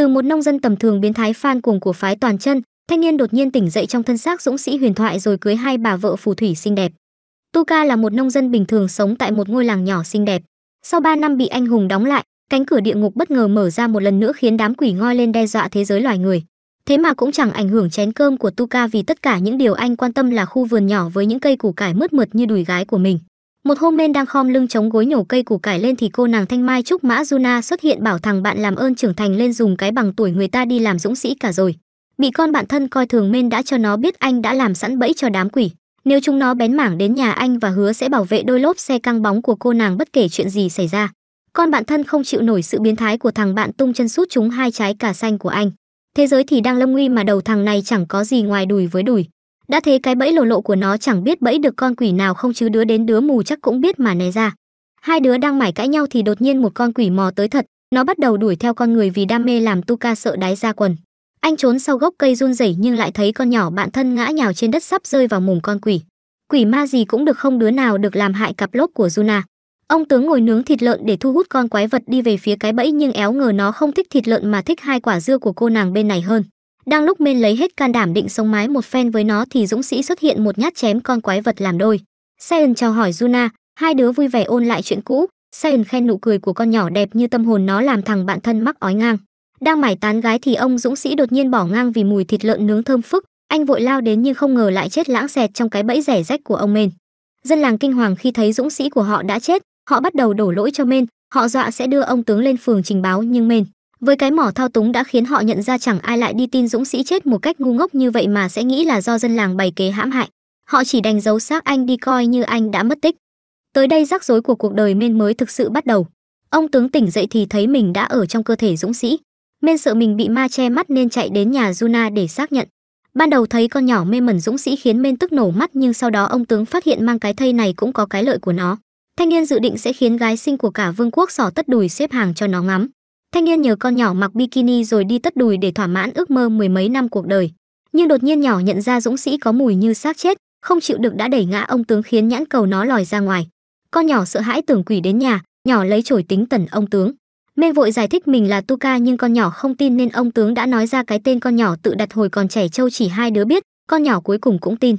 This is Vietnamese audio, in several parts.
Từ một nông dân tầm thường biến thái fan cuồng của phái toàn chân, thanh niên đột nhiên tỉnh dậy trong thân xác dũng sĩ huyền thoại rồi cưới hai bà vợ phù thủy xinh đẹp. Tuka là một nông dân bình thường sống tại một ngôi làng nhỏ xinh đẹp. Sau 3 năm bị anh hùng đóng lại, cánh cửa địa ngục bất ngờ mở ra một lần nữa khiến đám quỷ ngoi lên đe dọa thế giới loài người. Thế mà cũng chẳng ảnh hưởng chén cơm của Tuka vì tất cả những điều anh quan tâm là khu vườn nhỏ với những cây củ cải mướt mượt như đùi gái của mình. Một hôm lên đang khom lưng chống gối nhổ cây củ cải lên thì cô nàng thanh mai trúc mã Juna xuất hiện bảo thằng bạn làm ơn trưởng thành lên dùng cái bằng tuổi người ta đi làm dũng sĩ cả rồi. Bị con bạn thân coi thường men đã cho nó biết anh đã làm sẵn bẫy cho đám quỷ. Nếu chúng nó bén mảng đến nhà anh và hứa sẽ bảo vệ đôi lốp xe căng bóng của cô nàng bất kể chuyện gì xảy ra. Con bạn thân không chịu nổi sự biến thái của thằng bạn tung chân sút chúng hai trái cà xanh của anh. Thế giới thì đang lâm nguy mà đầu thằng này chẳng có gì ngoài đùi với đùi. Đã thế cái bẫy lồ lộ của nó chẳng biết bẫy được con quỷ nào không chứ đứa đến đứa mù chắc cũng biết mà né ra. Hai đứa đang mải cãi nhau thì đột nhiên một con quỷ mò tới thật, nó bắt đầu đuổi theo con người vì đam mê làm Tuka sợ đáy ra quần. Anh trốn sau gốc cây run rẩy nhưng lại thấy con nhỏ bạn thân ngã nhào trên đất sắp rơi vào mồm con quỷ. Quỷ ma gì cũng được không đứa nào được làm hại cặp lốp của Juna. Ông tướng ngồi nướng thịt lợn để thu hút con quái vật đi về phía cái bẫy nhưng éo ngờ nó không thích thịt lợn mà thích hai quả dưa của cô nàng bên này hơn. Đang lúc men lấy hết can đảm định sống mái một phen với nó thì dũng sĩ xuất hiện một nhát chém con quái vật làm đôi. Seon chào hỏi Juna, hai đứa vui vẻ ôn lại chuyện cũ. Seon khen nụ cười của con nhỏ đẹp như tâm hồn nó làm thằng bạn thân mắc ói ngang. Đang mải tán gái thì ông dũng sĩ đột nhiên bỏ ngang vì mùi thịt lợn nướng thơm phức, anh vội lao đến nhưng không ngờ lại chết lãng xẹt trong cái bẫy rẻ rách của ông men. Dân làng kinh hoàng khi thấy dũng sĩ của họ đã chết, họ bắt đầu đổ lỗi cho men, họ dọa sẽ đưa ông tướng lên phường trình báo nhưng men với cái mỏ thao túng đã khiến họ nhận ra chẳng ai lại đi tin dũng sĩ chết một cách ngu ngốc như vậy mà sẽ nghĩ là do dân làng bày kế hãm hại. Họ chỉ đành giấu xác anh đi coi như anh đã mất tích. Tới đây rắc rối của cuộc đời men mới thực sự bắt đầu. Ông tướng tỉnh dậy thì thấy mình đã ở trong cơ thể dũng sĩ. Men sợ mình bị ma che mắt nên chạy đến nhà Juna để xác nhận. Ban đầu thấy con nhỏ mê mẩn dũng sĩ khiến men tức nổ mắt nhưng sau đó ông tướng phát hiện mang cái thây này cũng có cái lợi của nó. Thanh niên dự định sẽ khiến gái sinh của cả vương quốc sỏ tất đùi xếp hàng cho nó ngắm thanh niên nhờ con nhỏ mặc bikini rồi đi tất đùi để thỏa mãn ước mơ mười mấy năm cuộc đời. Nhưng đột nhiên nhỏ nhận ra dũng sĩ có mùi như xác chết, không chịu được đã đẩy ngã ông tướng khiến nhãn cầu nó lòi ra ngoài. Con nhỏ sợ hãi tưởng quỷ đến nhà, nhỏ lấy chổi tính tẩn ông tướng. Mê vội giải thích mình là tuka nhưng con nhỏ không tin nên ông tướng đã nói ra cái tên con nhỏ tự đặt hồi còn trẻ trâu chỉ hai đứa biết, con nhỏ cuối cùng cũng tin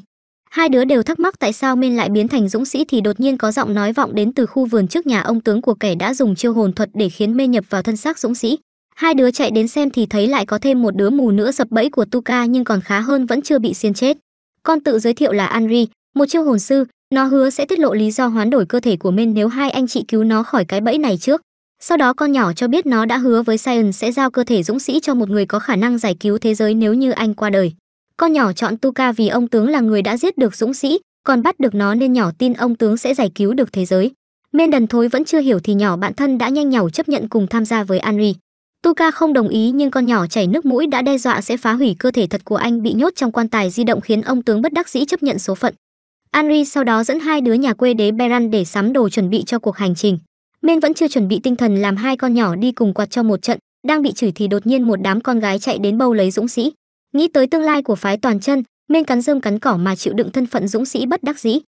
hai đứa đều thắc mắc tại sao men lại biến thành dũng sĩ thì đột nhiên có giọng nói vọng đến từ khu vườn trước nhà ông tướng của kẻ đã dùng chiêu hồn thuật để khiến men nhập vào thân xác dũng sĩ hai đứa chạy đến xem thì thấy lại có thêm một đứa mù nữa sập bẫy của tuka nhưng còn khá hơn vẫn chưa bị xiên chết con tự giới thiệu là Anri, một chiêu hồn sư, nó hứa sẽ tiết lộ lý do hoán đổi cơ thể của men nếu hai anh chị cứu nó khỏi cái bẫy này trước. Sau đó con nhỏ cho biết nó đã hứa với Sion sẽ giao cơ thể dũng sĩ cho một người có khả năng giải cứu thế giới nếu như anh qua đời. Con nhỏ chọn Tuka vì ông tướng là người đã giết được dũng sĩ, còn bắt được nó nên nhỏ tin ông tướng sẽ giải cứu được thế giới. Men đần thối vẫn chưa hiểu thì nhỏ bạn thân đã nhanh nhảu chấp nhận cùng tham gia với Anri. Tuka không đồng ý nhưng con nhỏ chảy nước mũi đã đe dọa sẽ phá hủy cơ thể thật của anh bị nhốt trong quan tài di động khiến ông tướng bất đắc dĩ chấp nhận số phận. Anri sau đó dẫn hai đứa nhà quê đế Beran để sắm đồ chuẩn bị cho cuộc hành trình. Men vẫn chưa chuẩn bị tinh thần làm hai con nhỏ đi cùng quạt cho một trận, đang bị chửi thì đột nhiên một đám con gái chạy đến bâu lấy dũng sĩ. Nghĩ tới tương lai của phái toàn chân, men cắn rơm cắn cỏ mà chịu đựng thân phận dũng sĩ bất đắc dĩ.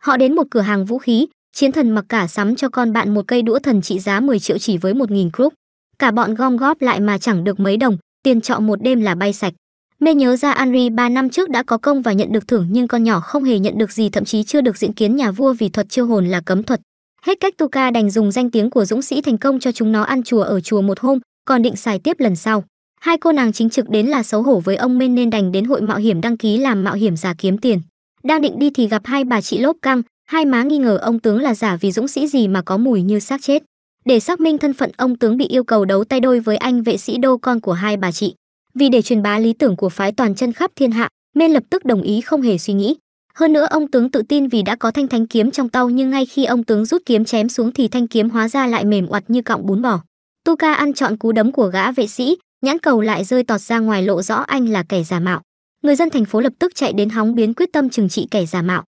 Họ đến một cửa hàng vũ khí, chiến thần mặc cả sắm cho con bạn một cây đũa thần trị giá 10 triệu chỉ với 1.000 crup. Cả bọn gom góp lại mà chẳng được mấy đồng, tiền trọ một đêm là bay sạch. Mê nhớ ra Anri 3 năm trước đã có công và nhận được thưởng nhưng con nhỏ không hề nhận được gì thậm chí chưa được diễn kiến nhà vua vì thuật chiêu hồn là cấm thuật. Hết cách Tuka đành dùng danh tiếng của dũng sĩ thành công cho chúng nó ăn chùa ở chùa một hôm, còn định xài tiếp lần sau. Hai cô nàng chính trực đến là xấu hổ với ông men nên đành đến hội mạo hiểm đăng ký làm mạo hiểm giả kiếm tiền. Đang định đi thì gặp hai bà chị lốp căng, hai má nghi ngờ ông tướng là giả vì dũng sĩ gì mà có mùi như xác chết. Để xác minh thân phận ông tướng bị yêu cầu đấu tay đôi với anh vệ sĩ đô con của hai bà chị. Vì để truyền bá lý tưởng của phái toàn chân khắp thiên hạ, men lập tức đồng ý không hề suy nghĩ. Hơn nữa ông tướng tự tin vì đã có thanh thánh kiếm trong tàu nhưng ngay khi ông tướng rút kiếm chém xuống thì thanh kiếm hóa ra lại mềm oặt như cọng bún bò. Tuka ăn trọn cú đấm của gã vệ sĩ, nhãn cầu lại rơi tọt ra ngoài lộ rõ anh là kẻ giả mạo. Người dân thành phố lập tức chạy đến hóng biến quyết tâm trừng trị kẻ giả mạo.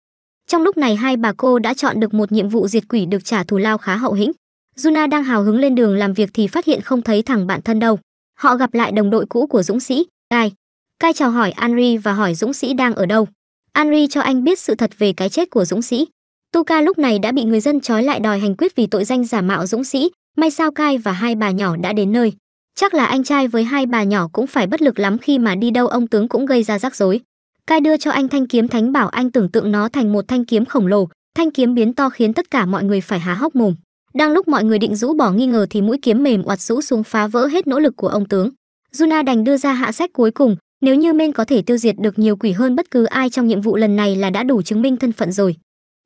Trong lúc này hai bà cô đã chọn được một nhiệm vụ diệt quỷ được trả thù lao khá hậu hĩnh. Juna đang hào hứng lên đường làm việc thì phát hiện không thấy thằng bạn thân đâu. Họ gặp lại đồng đội cũ của Dũng sĩ, Kai. Kai chào hỏi Anri và hỏi Dũng sĩ đang ở đâu. Anri cho anh biết sự thật về cái chết của Dũng sĩ. Tuka lúc này đã bị người dân trói lại đòi hành quyết vì tội danh giả mạo Dũng sĩ, may sao Kai và hai bà nhỏ đã đến nơi. Chắc là anh trai với hai bà nhỏ cũng phải bất lực lắm khi mà đi đâu ông tướng cũng gây ra rắc rối. Cai đưa cho anh thanh kiếm thánh bảo anh tưởng tượng nó thành một thanh kiếm khổng lồ, thanh kiếm biến to khiến tất cả mọi người phải há hốc mồm. Đang lúc mọi người định rũ bỏ nghi ngờ thì mũi kiếm mềm oặt rũ xuống phá vỡ hết nỗ lực của ông tướng. Juna đành đưa ra hạ sách cuối cùng, nếu như men có thể tiêu diệt được nhiều quỷ hơn bất cứ ai trong nhiệm vụ lần này là đã đủ chứng minh thân phận rồi.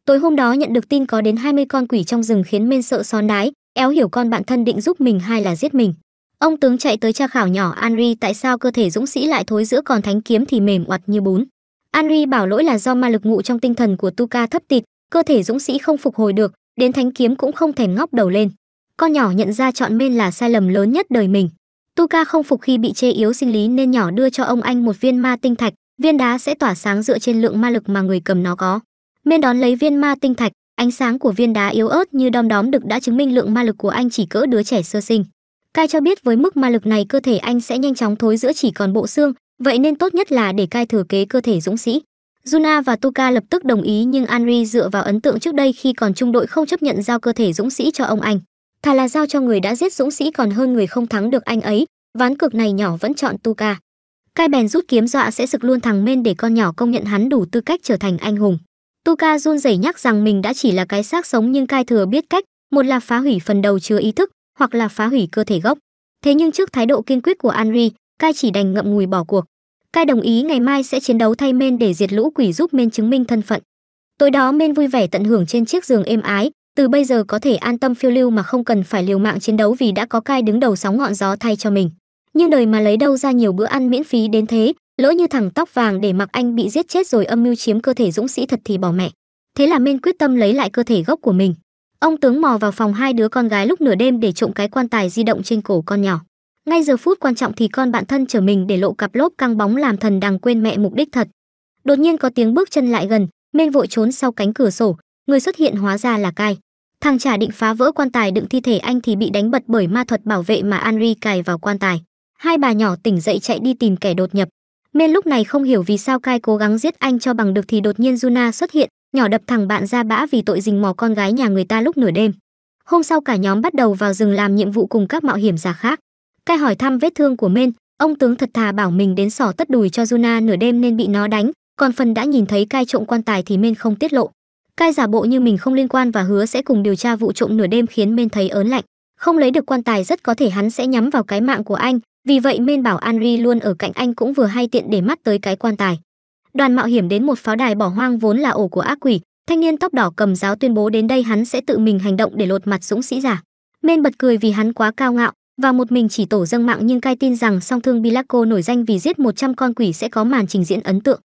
Tối hôm đó nhận được tin có đến 20 con quỷ trong rừng khiến men sợ son đái, éo hiểu con bạn thân định giúp mình hay là giết mình. Ông tướng chạy tới tra khảo nhỏ Anri tại sao cơ thể dũng sĩ lại thối giữa còn thánh kiếm thì mềm oặt như bún. Anri bảo lỗi là do ma lực ngụ trong tinh thần của Tuka thấp tịt, cơ thể dũng sĩ không phục hồi được, đến thánh kiếm cũng không thèm ngóc đầu lên. Con nhỏ nhận ra chọn men là sai lầm lớn nhất đời mình. Tuka không phục khi bị chê yếu sinh lý nên nhỏ đưa cho ông anh một viên ma tinh thạch, viên đá sẽ tỏa sáng dựa trên lượng ma lực mà người cầm nó có. Men đón lấy viên ma tinh thạch, ánh sáng của viên đá yếu ớt như đom đóm đực đã chứng minh lượng ma lực của anh chỉ cỡ đứa trẻ sơ sinh. Kai cho biết với mức ma lực này cơ thể anh sẽ nhanh chóng thối giữa chỉ còn bộ xương, vậy nên tốt nhất là để Kai thừa kế cơ thể dũng sĩ. Juna và Tuka lập tức đồng ý nhưng Anri dựa vào ấn tượng trước đây khi còn trung đội không chấp nhận giao cơ thể dũng sĩ cho ông anh. Thà là giao cho người đã giết dũng sĩ còn hơn người không thắng được anh ấy, ván cược này nhỏ vẫn chọn Tuka. Kai bèn rút kiếm dọa sẽ sực luôn thằng men để con nhỏ công nhận hắn đủ tư cách trở thành anh hùng. Tuka run rẩy nhắc rằng mình đã chỉ là cái xác sống nhưng Kai thừa biết cách, một là phá hủy phần đầu chứa ý thức, hoặc là phá hủy cơ thể gốc. Thế nhưng trước thái độ kiên quyết của Anri, Kai chỉ đành ngậm ngùi bỏ cuộc. Kai đồng ý ngày mai sẽ chiến đấu thay Men để diệt lũ quỷ giúp Men chứng minh thân phận. Tối đó Men vui vẻ tận hưởng trên chiếc giường êm ái, từ bây giờ có thể an tâm phiêu lưu mà không cần phải liều mạng chiến đấu vì đã có Kai đứng đầu sóng ngọn gió thay cho mình. Nhưng đời mà lấy đâu ra nhiều bữa ăn miễn phí đến thế, lỡ như thằng tóc vàng để mặc anh bị giết chết rồi âm mưu chiếm cơ thể dũng sĩ thật thì bỏ mẹ. Thế là Men quyết tâm lấy lại cơ thể gốc của mình. Ông tướng mò vào phòng hai đứa con gái lúc nửa đêm để trộm cái quan tài di động trên cổ con nhỏ. Ngay giờ phút quan trọng thì con bạn thân trở mình để lộ cặp lốp căng bóng làm thần đằng quên mẹ mục đích thật. Đột nhiên có tiếng bước chân lại gần, men vội trốn sau cánh cửa sổ, người xuất hiện hóa ra là Cai. Thằng trả định phá vỡ quan tài đựng thi thể anh thì bị đánh bật bởi ma thuật bảo vệ mà Anri cài vào quan tài. Hai bà nhỏ tỉnh dậy chạy đi tìm kẻ đột nhập. Men lúc này không hiểu vì sao Cai cố gắng giết anh cho bằng được thì đột nhiên Juna xuất hiện, nhỏ đập thằng bạn ra bã vì tội rình mò con gái nhà người ta lúc nửa đêm. Hôm sau cả nhóm bắt đầu vào rừng làm nhiệm vụ cùng các mạo hiểm giả khác. Cai hỏi thăm vết thương của Men, ông tướng thật thà bảo mình đến sỏ tất đùi cho Juna nửa đêm nên bị nó đánh, còn phần đã nhìn thấy Cai trộm quan tài thì Men không tiết lộ. Cai giả bộ như mình không liên quan và hứa sẽ cùng điều tra vụ trộm nửa đêm khiến Men thấy ớn lạnh. Không lấy được quan tài rất có thể hắn sẽ nhắm vào cái mạng của anh, vì vậy Men bảo Anri luôn ở cạnh anh cũng vừa hay tiện để mắt tới cái quan tài. Đoàn mạo hiểm đến một pháo đài bỏ hoang vốn là ổ của ác quỷ, thanh niên tóc đỏ cầm giáo tuyên bố đến đây hắn sẽ tự mình hành động để lột mặt dũng sĩ giả. Men bật cười vì hắn quá cao ngạo, và một mình chỉ tổ dâng mạng nhưng cai tin rằng song thương Bilaco nổi danh vì giết 100 con quỷ sẽ có màn trình diễn ấn tượng.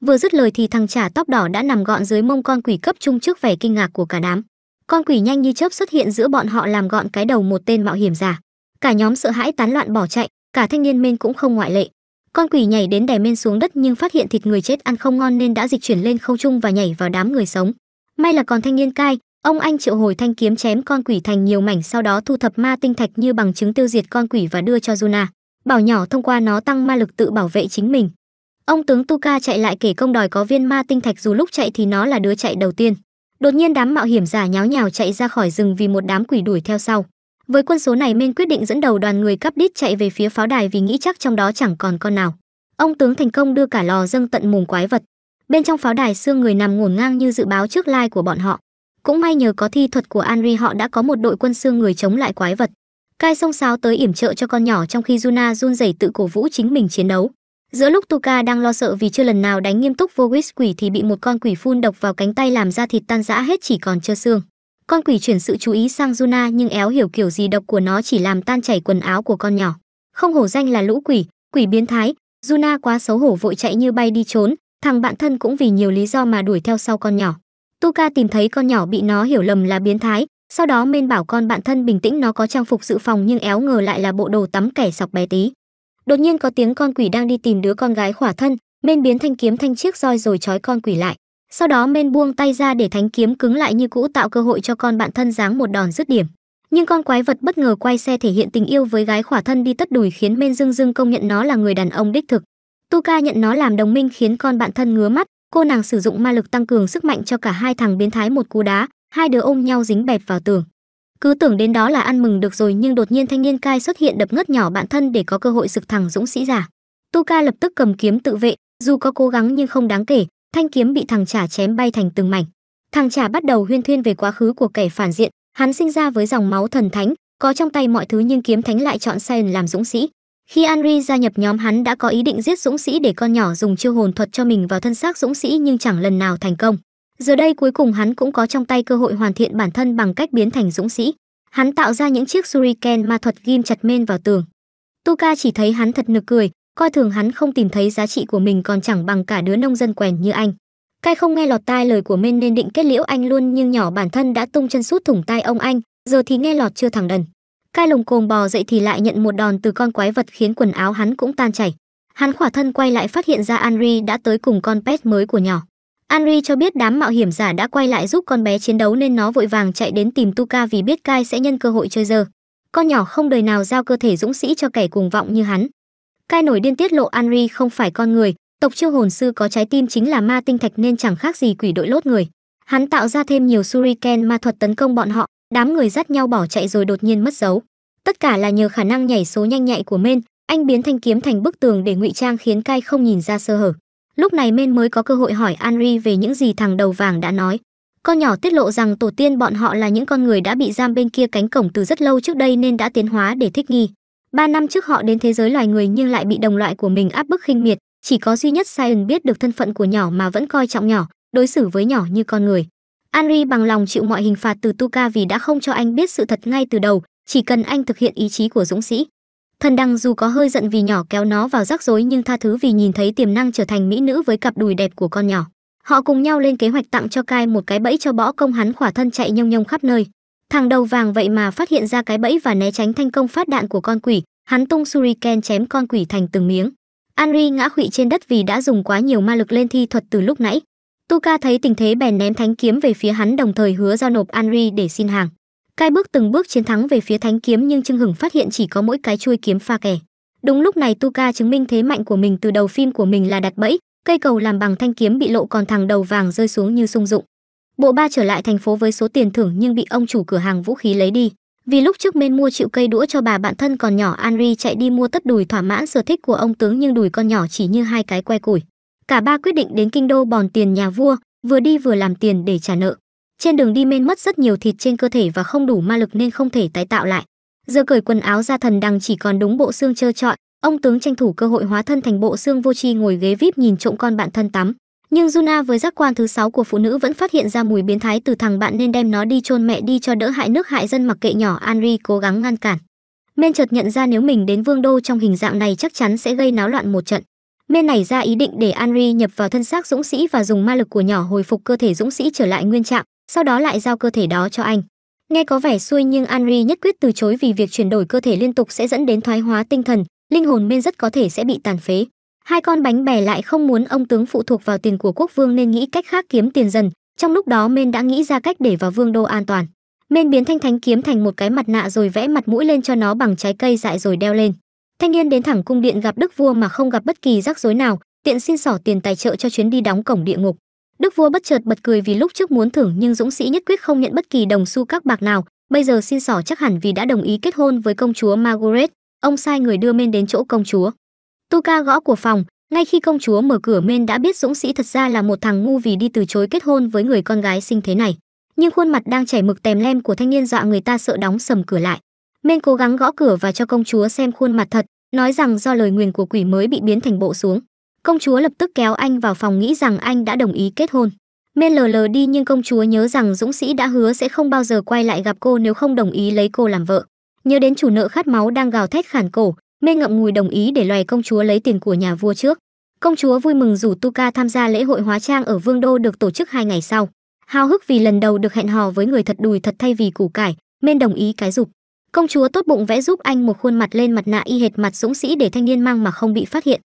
Vừa dứt lời thì thằng trả tóc đỏ đã nằm gọn dưới mông con quỷ cấp trung trước vẻ kinh ngạc của cả đám. Con quỷ nhanh như chớp xuất hiện giữa bọn họ làm gọn cái đầu một tên mạo hiểm giả. Cả nhóm sợ hãi tán loạn bỏ chạy, cả thanh niên men cũng không ngoại lệ. Con quỷ nhảy đến đè men xuống đất nhưng phát hiện thịt người chết ăn không ngon nên đã dịch chuyển lên không trung và nhảy vào đám người sống. May là còn thanh niên cai, ông anh triệu hồi thanh kiếm chém con quỷ thành nhiều mảnh sau đó thu thập ma tinh thạch như bằng chứng tiêu diệt con quỷ và đưa cho Juna. Bảo nhỏ thông qua nó tăng ma lực tự bảo vệ chính mình. Ông tướng Tuka chạy lại kể công đòi có viên ma tinh thạch dù lúc chạy thì nó là đứa chạy đầu tiên. Đột nhiên đám mạo hiểm giả nháo nhào chạy ra khỏi rừng vì một đám quỷ đuổi theo sau. Với quân số này Men quyết định dẫn đầu đoàn người cắp đít chạy về phía pháo đài vì nghĩ chắc trong đó chẳng còn con nào. Ông tướng thành công đưa cả lò dâng tận mồm quái vật. Bên trong pháo đài xương người nằm ngổn ngang như dự báo trước lai của bọn họ. Cũng may nhờ có thi thuật của Anri họ đã có một đội quân xương người chống lại quái vật. Kai sông sáo tới yểm trợ cho con nhỏ trong khi Juna run rẩy tự cổ vũ chính mình chiến đấu. Giữa lúc Tuka đang lo sợ vì chưa lần nào đánh nghiêm túc vô quỷ thì bị một con quỷ phun độc vào cánh tay làm ra thịt tan rã hết chỉ còn trơ xương. Con quỷ chuyển sự chú ý sang Juna nhưng éo hiểu kiểu gì độc của nó chỉ làm tan chảy quần áo của con nhỏ. Không hổ danh là lũ quỷ, quỷ biến thái, Juna quá xấu hổ vội chạy như bay đi trốn, thằng bạn thân cũng vì nhiều lý do mà đuổi theo sau con nhỏ. Tuka tìm thấy con nhỏ bị nó hiểu lầm là biến thái, sau đó men bảo con bạn thân bình tĩnh nó có trang phục dự phòng nhưng éo ngờ lại là bộ đồ tắm kẻ sọc bé tí. Đột nhiên có tiếng con quỷ đang đi tìm đứa con gái khỏa thân, men biến thanh kiếm thanh chiếc roi rồi trói con quỷ lại. Sau đó men buông tay ra để thánh kiếm cứng lại như cũ tạo cơ hội cho con bạn thân giáng một đòn dứt điểm. Nhưng con quái vật bất ngờ quay xe thể hiện tình yêu với gái khỏa thân đi tất đùi khiến men dưng dưng công nhận nó là người đàn ông đích thực. Tuka nhận nó làm đồng minh khiến con bạn thân ngứa mắt, cô nàng sử dụng ma lực tăng cường sức mạnh cho cả hai thằng biến thái một cú đá, hai đứa ôm nhau dính bẹp vào tường. Cứ tưởng đến đó là ăn mừng được rồi nhưng đột nhiên thanh niên cai xuất hiện đập ngất nhỏ bạn thân để có cơ hội sực thằng dũng sĩ giả. Tuka lập tức cầm kiếm tự vệ, dù có cố gắng nhưng không đáng kể, thanh kiếm bị thằng trả chém bay thành từng mảnh. Thằng trả bắt đầu huyên thuyên về quá khứ của kẻ phản diện, hắn sinh ra với dòng máu thần thánh, có trong tay mọi thứ nhưng kiếm thánh lại chọn Sion làm dũng sĩ. Khi Henry gia nhập nhóm hắn đã có ý định giết dũng sĩ để con nhỏ dùng chiêu hồn thuật cho mình vào thân xác dũng sĩ nhưng chẳng lần nào thành công. Giờ đây cuối cùng hắn cũng có trong tay cơ hội hoàn thiện bản thân bằng cách biến thành dũng sĩ. Hắn tạo ra những chiếc shuriken ma thuật ghim chặt men vào tường. Tuka chỉ thấy hắn thật nực cười, coi thường hắn không tìm thấy giá trị của mình còn chẳng bằng cả đứa nông dân quèn như anh. Cai không nghe lọt tai lời của men nên định kết liễu anh luôn nhưng nhỏ bản thân đã tung chân sút thủng tai ông anh, giờ thì nghe lọt chưa thẳng đần. Cai lồng cồm bò dậy thì lại nhận một đòn từ con quái vật khiến quần áo hắn cũng tan chảy. Hắn khỏa thân quay lại phát hiện ra Henry đã tới cùng con pet mới của nhỏ. Henry cho biết đám mạo hiểm giả đã quay lại giúp con bé chiến đấu nên nó vội vàng chạy đến tìm Tuka vì biết Kai sẽ nhân cơ hội chơi giờ. Con nhỏ không đời nào giao cơ thể dũng sĩ cho kẻ cùng vọng như hắn. Cai nổi điên tiết lộ Anri không phải con người, tộc chiêu hồn sư có trái tim chính là ma tinh thạch nên chẳng khác gì quỷ đội lốt người. Hắn tạo ra thêm nhiều suriken ma thuật tấn công bọn họ, đám người dắt nhau bỏ chạy rồi đột nhiên mất dấu. Tất cả là nhờ khả năng nhảy số nhanh nhạy của Men, anh biến thanh kiếm thành bức tường để ngụy trang khiến Cai không nhìn ra sơ hở. Lúc này Men mới có cơ hội hỏi Anri về những gì thằng đầu vàng đã nói. Con nhỏ tiết lộ rằng tổ tiên bọn họ là những con người đã bị giam bên kia cánh cổng từ rất lâu trước đây nên đã tiến hóa để thích nghi. Ba năm trước họ đến thế giới loài người nhưng lại bị đồng loại của mình áp bức khinh miệt, chỉ có duy nhất Sion biết được thân phận của nhỏ mà vẫn coi trọng nhỏ, đối xử với nhỏ như con người. Henry bằng lòng chịu mọi hình phạt từ Tuka vì đã không cho anh biết sự thật ngay từ đầu, chỉ cần anh thực hiện ý chí của dũng sĩ. Thần đăng dù có hơi giận vì nhỏ kéo nó vào rắc rối nhưng tha thứ vì nhìn thấy tiềm năng trở thành mỹ nữ với cặp đùi đẹp của con nhỏ. Họ cùng nhau lên kế hoạch tặng cho Kai một cái bẫy cho bõ công hắn khỏa thân chạy nhông nhông khắp nơi. Thằng đầu vàng vậy mà phát hiện ra cái bẫy và né tránh thành công phát đạn của con quỷ, hắn tung suriken chém con quỷ thành từng miếng. Anri ngã khụy trên đất vì đã dùng quá nhiều ma lực lên thi thuật từ lúc nãy. Tuka thấy tình thế bèn ném thánh kiếm về phía hắn đồng thời hứa giao nộp Anri để xin hàng. Cai bước từng bước chiến thắng về phía thánh kiếm nhưng Trưng Hửng phát hiện chỉ có mỗi cái chuôi kiếm pha kẻ. Đúng lúc này Tuka chứng minh thế mạnh của mình từ đầu phim của mình là đặt bẫy, cây cầu làm bằng thanh kiếm bị lộ còn thằng đầu vàng rơi xuống như sung dụng. Bộ ba trở lại thành phố với số tiền thưởng nhưng bị ông chủ cửa hàng vũ khí lấy đi. Vì lúc trước men mua chịu cây đũa cho bà bạn thân còn nhỏ Anri chạy đi mua tất đùi thỏa mãn sở thích của ông tướng nhưng đùi con nhỏ chỉ như hai cái que củi. Cả ba quyết định đến kinh đô bòn tiền nhà vua, vừa đi vừa làm tiền để trả nợ. Trên đường đi men mất rất nhiều thịt trên cơ thể và không đủ ma lực nên không thể tái tạo lại. Giờ cởi quần áo ra thần đằng chỉ còn đúng bộ xương trơ trọi, ông tướng tranh thủ cơ hội hóa thân thành bộ xương vô tri ngồi ghế vip nhìn trộm con bạn thân tắm. Nhưng Juna với giác quan thứ sáu của phụ nữ vẫn phát hiện ra mùi biến thái từ thằng bạn nên đem nó đi chôn mẹ đi cho đỡ hại nước hại dân mặc kệ nhỏ Anri cố gắng ngăn cản. Men chợt nhận ra nếu mình đến vương đô trong hình dạng này chắc chắn sẽ gây náo loạn một trận. Men nảy ra ý định để Anri nhập vào thân xác dũng sĩ và dùng ma lực của nhỏ hồi phục cơ thể dũng sĩ trở lại nguyên trạng, sau đó lại giao cơ thể đó cho anh. Nghe có vẻ xuôi nhưng Anri nhất quyết từ chối vì việc chuyển đổi cơ thể liên tục sẽ dẫn đến thoái hóa tinh thần, linh hồn Men rất có thể sẽ bị tàn phế. Hai con bánh bè lại không muốn ông tướng phụ thuộc vào tiền của quốc vương nên nghĩ cách khác kiếm tiền dần, trong lúc đó Men đã nghĩ ra cách để vào vương đô an toàn. Men biến thanh thánh kiếm thành một cái mặt nạ rồi vẽ mặt mũi lên cho nó bằng trái cây dại rồi đeo lên. Thanh niên đến thẳng cung điện gặp đức vua mà không gặp bất kỳ rắc rối nào, tiện xin xỏ tiền tài trợ cho chuyến đi đóng cổng địa ngục. Đức vua bất chợt bật cười vì lúc trước muốn thưởng nhưng dũng sĩ nhất quyết không nhận bất kỳ đồng xu các bạc nào, bây giờ xin xỏ chắc hẳn vì đã đồng ý kết hôn với công chúa Margaret, ông sai người đưa Men đến chỗ công chúa. Tuka gõ của phòng, ngay khi công chúa mở cửa Men đã biết dũng sĩ thật ra là một thằng ngu vì đi từ chối kết hôn với người con gái sinh thế này. Nhưng khuôn mặt đang chảy mực tèm lem của thanh niên dọa người ta sợ đóng sầm cửa lại. Men cố gắng gõ cửa và cho công chúa xem khuôn mặt thật, nói rằng do lời nguyền của quỷ mới bị biến thành bộ xuống. Công chúa lập tức kéo anh vào phòng nghĩ rằng anh đã đồng ý kết hôn. Men lờ lờ đi nhưng công chúa nhớ rằng dũng sĩ đã hứa sẽ không bao giờ quay lại gặp cô nếu không đồng ý lấy cô làm vợ. Nhớ đến chủ nợ khát máu đang gào thét khản cổ, mê ngậm ngùi đồng ý để loài công chúa lấy tiền của nhà vua trước. Công chúa vui mừng rủ Tuka tham gia lễ hội hóa trang ở Vương đô được tổ chức hai ngày sau. Hào hức vì lần đầu được hẹn hò với người thật đùi thật thay vì củ cải, men đồng ý cái dục. Công chúa tốt bụng vẽ giúp anh một khuôn mặt lên mặt nạ y hệt mặt dũng sĩ để thanh niên mang mà không bị phát hiện.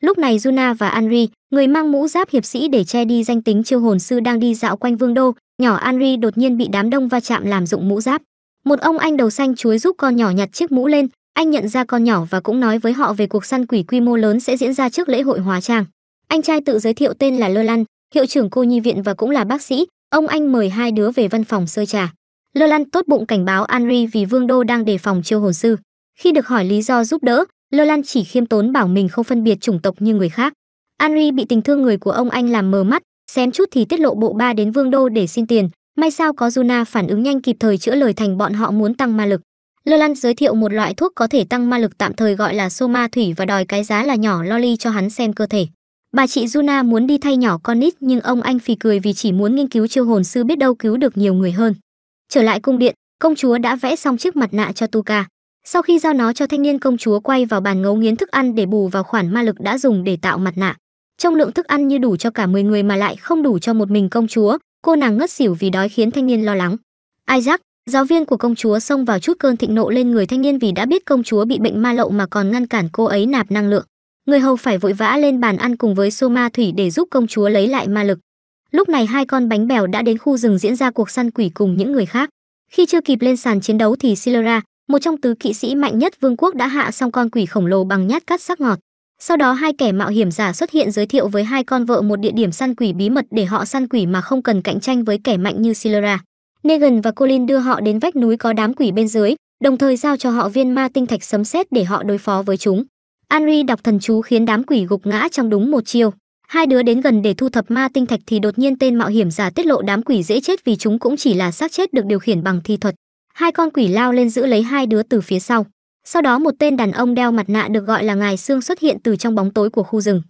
Lúc này Juna và Anri, người mang mũ giáp hiệp sĩ để che đi danh tính chiêu hồn sư đang đi dạo quanh vương đô, nhỏ Anri đột nhiên bị đám đông va chạm làm dụng mũ giáp. Một ông anh đầu xanh chuối giúp con nhỏ nhặt chiếc mũ lên, anh nhận ra con nhỏ và cũng nói với họ về cuộc săn quỷ quy mô lớn sẽ diễn ra trước lễ hội hóa trang. Anh trai tự giới thiệu tên là Lơ Lan, hiệu trưởng cô nhi viện và cũng là bác sĩ, ông anh mời hai đứa về văn phòng sơ trà. Lơ Lan tốt bụng cảnh báo Anri vì Vương Đô đang đề phòng chiêu hồn sư. Khi được hỏi lý do giúp đỡ, Lơ Lan chỉ khiêm tốn bảo mình không phân biệt chủng tộc như người khác. Anri bị tình thương người của ông anh làm mờ mắt, xém chút thì tiết lộ bộ ba đến Vương Đô để xin tiền, may sao có Juna phản ứng nhanh kịp thời chữa lời thành bọn họ muốn tăng ma lực. Lơ Lăn giới thiệu một loại thuốc có thể tăng ma lực tạm thời gọi là Soma thủy và đòi cái giá là nhỏ loli cho hắn xem cơ thể. Bà chị Juna muốn đi thay nhỏ con nít nhưng ông anh phì cười vì chỉ muốn nghiên cứu chiêu hồn sư biết đâu cứu được nhiều người hơn. Trở lại cung điện, công chúa đã vẽ xong chiếc mặt nạ cho Tuka. Sau khi giao nó cho thanh niên công chúa quay vào bàn ngấu nghiến thức ăn để bù vào khoản ma lực đã dùng để tạo mặt nạ. Trong lượng thức ăn như đủ cho cả 10 người mà lại không đủ cho một mình công chúa, cô nàng ngất xỉu vì đói khiến thanh niên lo lắng. Isaac, giáo viên của công chúa xông vào chút cơn thịnh nộ lên người thanh niên vì đã biết công chúa bị bệnh ma lậu mà còn ngăn cản cô ấy nạp năng lượng. Người hầu phải vội vã lên bàn ăn cùng với Soma thủy để giúp công chúa lấy lại ma lực. Lúc này hai con bánh bèo đã đến khu rừng diễn ra cuộc săn quỷ cùng những người khác. Khi chưa kịp lên sàn chiến đấu thì Silera, một trong tứ kỵ sĩ mạnh nhất vương quốc đã hạ xong con quỷ khổng lồ bằng nhát cắt sắc ngọt. Sau đó hai kẻ mạo hiểm giả xuất hiện giới thiệu với hai con vợ một địa điểm săn quỷ bí mật để họ săn quỷ mà không cần cạnh tranh với kẻ mạnh như Silera. Negan và Colin đưa họ đến vách núi có đám quỷ bên dưới, đồng thời giao cho họ viên ma tinh thạch sấm sét để họ đối phó với chúng. Henry đọc thần chú khiến đám quỷ gục ngã trong đúng một chiêu. Hai đứa đến gần để thu thập ma tinh thạch thì đột nhiên tên mạo hiểm giả tiết lộ đám quỷ dễ chết vì chúng cũng chỉ là xác chết được điều khiển bằng thi thuật. Hai con quỷ lao lên giữ lấy hai đứa từ phía sau. Sau đó một tên đàn ông đeo mặt nạ được gọi là ngài xương xuất hiện từ trong bóng tối của khu rừng.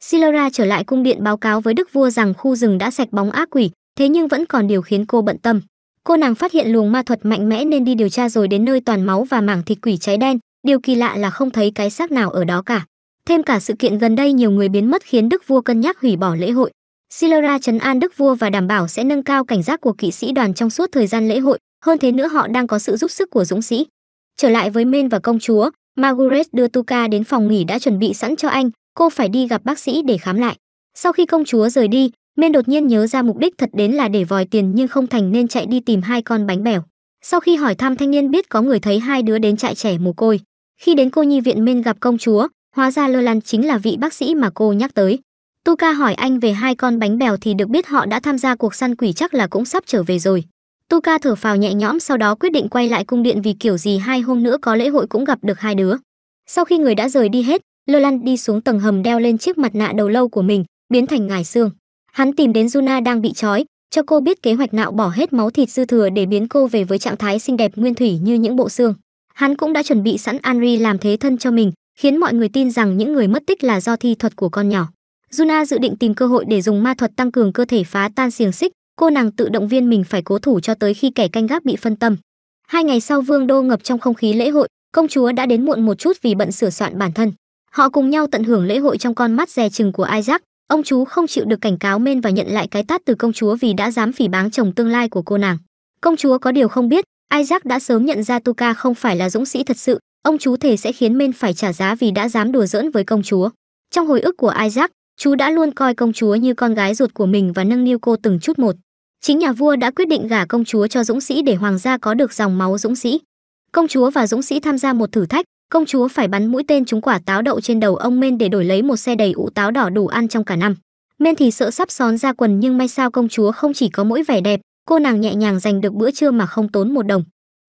Silora trở lại cung điện báo cáo với đức vua rằng khu rừng đã sạch bóng ác quỷ, thế nhưng vẫn còn điều khiến cô bận tâm. Cô nàng phát hiện luồng ma thuật mạnh mẽ nên đi điều tra rồi đến nơi toàn máu và mảng thịt quỷ cháy đen, điều kỳ lạ là không thấy cái xác nào ở đó cả. Thêm cả sự kiện gần đây nhiều người biến mất khiến đức vua cân nhắc hủy bỏ lễ hội. Silera trấn an đức vua và đảm bảo sẽ nâng cao cảnh giác của kỵ sĩ đoàn trong suốt thời gian lễ hội, hơn thế nữa họ đang có sự giúp sức của dũng sĩ. Trở lại với Men và công chúa, Margaret đưa Tuka đến phòng nghỉ đã chuẩn bị sẵn cho anh, cô phải đi gặp bác sĩ để khám lại. Sau khi công chúa rời đi, Men đột nhiên nhớ ra mục đích thật đến là để vòi tiền nhưng không thành nên chạy đi tìm hai con bánh bèo. Sau khi hỏi thăm thanh niên biết có người thấy hai đứa đến trại trẻ mồ côi. Khi đến cô nhi viện Men gặp công chúa, hóa ra Lơ Lan chính là vị bác sĩ mà cô nhắc tới. Tuka hỏi anh về hai con bánh bèo thì được biết họ đã tham gia cuộc săn quỷ chắc là cũng sắp trở về rồi. Tuka thở phào nhẹ nhõm sau đó quyết định quay lại cung điện vì kiểu gì hai hôm nữa có lễ hội cũng gặp được hai đứa. Sau khi người đã rời đi hết, Lơ Lan đi xuống tầng hầm đeo lên chiếc mặt nạ đầu lâu của mình, biến thành ngải xương. Hắn tìm đến Juna đang bị trói, cho cô biết kế hoạch nạo bỏ hết máu thịt dư thừa để biến cô về với trạng thái xinh đẹp nguyên thủy như những bộ xương. Hắn cũng đã chuẩn bị sẵn Anri làm thế thân cho mình, khiến mọi người tin rằng những người mất tích là do thi thuật của con nhỏ. Juna dự định tìm cơ hội để dùng ma thuật tăng cường cơ thể phá tan xiềng xích, cô nàng tự động viên mình phải cố thủ cho tới khi kẻ canh gác bị phân tâm. Hai ngày sau Vương đô ngập trong không khí lễ hội, công chúa đã đến muộn một chút vì bận sửa soạn bản thân. Họ cùng nhau tận hưởng lễ hội trong con mắt dè chừng của Isaac, ông chú không chịu được cảnh cáo men và nhận lại cái tát từ công chúa vì đã dám phỉ báng chồng tương lai của cô nàng. Công chúa có điều không biết, Isaac đã sớm nhận ra Tuka không phải là dũng sĩ thật sự, ông chú thể sẽ khiến men phải trả giá vì đã dám đùa giỡn với công chúa. Trong hồi ức của Isaac, chú đã luôn coi công chúa như con gái ruột của mình và nâng niu cô từng chút một. Chính nhà vua đã quyết định gả công chúa cho dũng sĩ để hoàng gia có được dòng máu dũng sĩ. Công chúa và dũng sĩ tham gia một thử thách, công chúa phải bắn mũi tên trúng quả táo đậu trên đầu ông Men để đổi lấy một xe đầy ụ táo đỏ đủ ăn trong cả năm. Men thì sợ sắp xón ra quần nhưng may sao công chúa không chỉ có mỗi vẻ đẹp, cô nàng nhẹ nhàng giành được bữa trưa mà không tốn một đồng.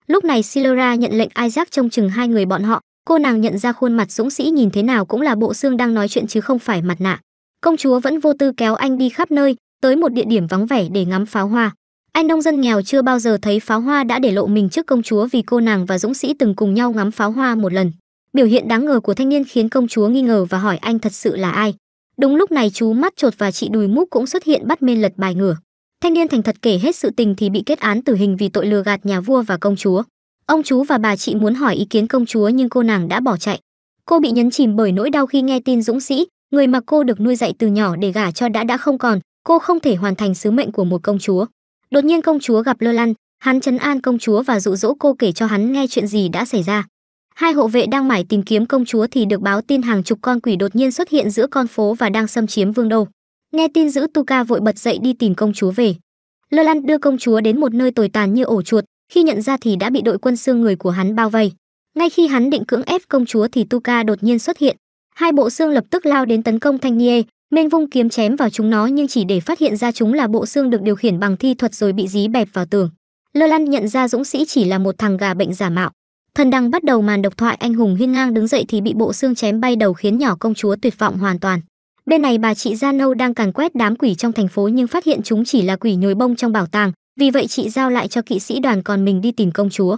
Lúc này Silora nhận lệnh Isaac trông chừng hai người bọn họ, cô nàng nhận ra khuôn mặt dũng sĩ nhìn thế nào cũng là bộ xương đang nói chuyện chứ không phải mặt nạ. Công chúa vẫn vô tư kéo anh đi khắp nơi, tới một địa điểm vắng vẻ để ngắm pháo hoa. Anh nông dân nghèo chưa bao giờ thấy pháo hoa đã để lộ mình trước công chúa vì cô nàng và dũng sĩ từng cùng nhau ngắm pháo hoa một lần. Biểu hiện đáng ngờ của thanh niên khiến công chúa nghi ngờ và hỏi anh thật sự là ai. Đúng lúc này chú mắt trột và chị đùi múc cũng xuất hiện bắt men lật bài ngửa. Thanh niên thành thật kể hết sự tình thì bị kết án tử hình vì tội lừa gạt nhà vua và công chúa. Ông chú và bà chị muốn hỏi ý kiến công chúa nhưng cô nàng đã bỏ chạy. Cô bị nhấn chìm bởi nỗi đau khi nghe tin dũng sĩ, người mà cô được nuôi dạy từ nhỏ để gả cho đã đã không còn, cô không thể hoàn thành sứ mệnh của một công chúa. Đột nhiên công chúa gặp Lơ Lăn, hắn trấn an công chúa và dụ dỗ cô kể cho hắn nghe chuyện gì đã xảy ra. Hai hộ vệ đang mải tìm kiếm công chúa thì được báo tin hàng chục con quỷ đột nhiên xuất hiện giữa con phố và đang xâm chiếm vương đô. Nghe tin giữ Tuka vội bật dậy đi tìm công chúa về. Lơ Lan đưa công chúa đến một nơi tồi tàn như ổ chuột, khi nhận ra thì đã bị đội quân xương người của hắn bao vây. Ngay khi hắn định cưỡng ép công chúa thì Tuka đột nhiên xuất hiện. Hai bộ xương lập tức lao đến tấn công Thanh Niê, Mênh vung kiếm chém vào chúng nó nhưng chỉ để phát hiện ra chúng là bộ xương được điều khiển bằng thi thuật rồi bị dí bẹp vào tường. Lơ Lăn nhận ra Dũng Sĩ chỉ là một thằng gà bệnh giả mạo. Thần đăng bắt đầu màn độc thoại anh hùng hiên ngang đứng dậy thì bị bộ xương chém bay đầu khiến nhỏ công chúa tuyệt vọng hoàn toàn. Bên này bà chị Gia Nâu đang càn quét đám quỷ trong thành phố nhưng phát hiện chúng chỉ là quỷ nhồi bông trong bảo tàng, vì vậy chị giao lại cho kỵ sĩ đoàn còn mình đi tìm công chúa.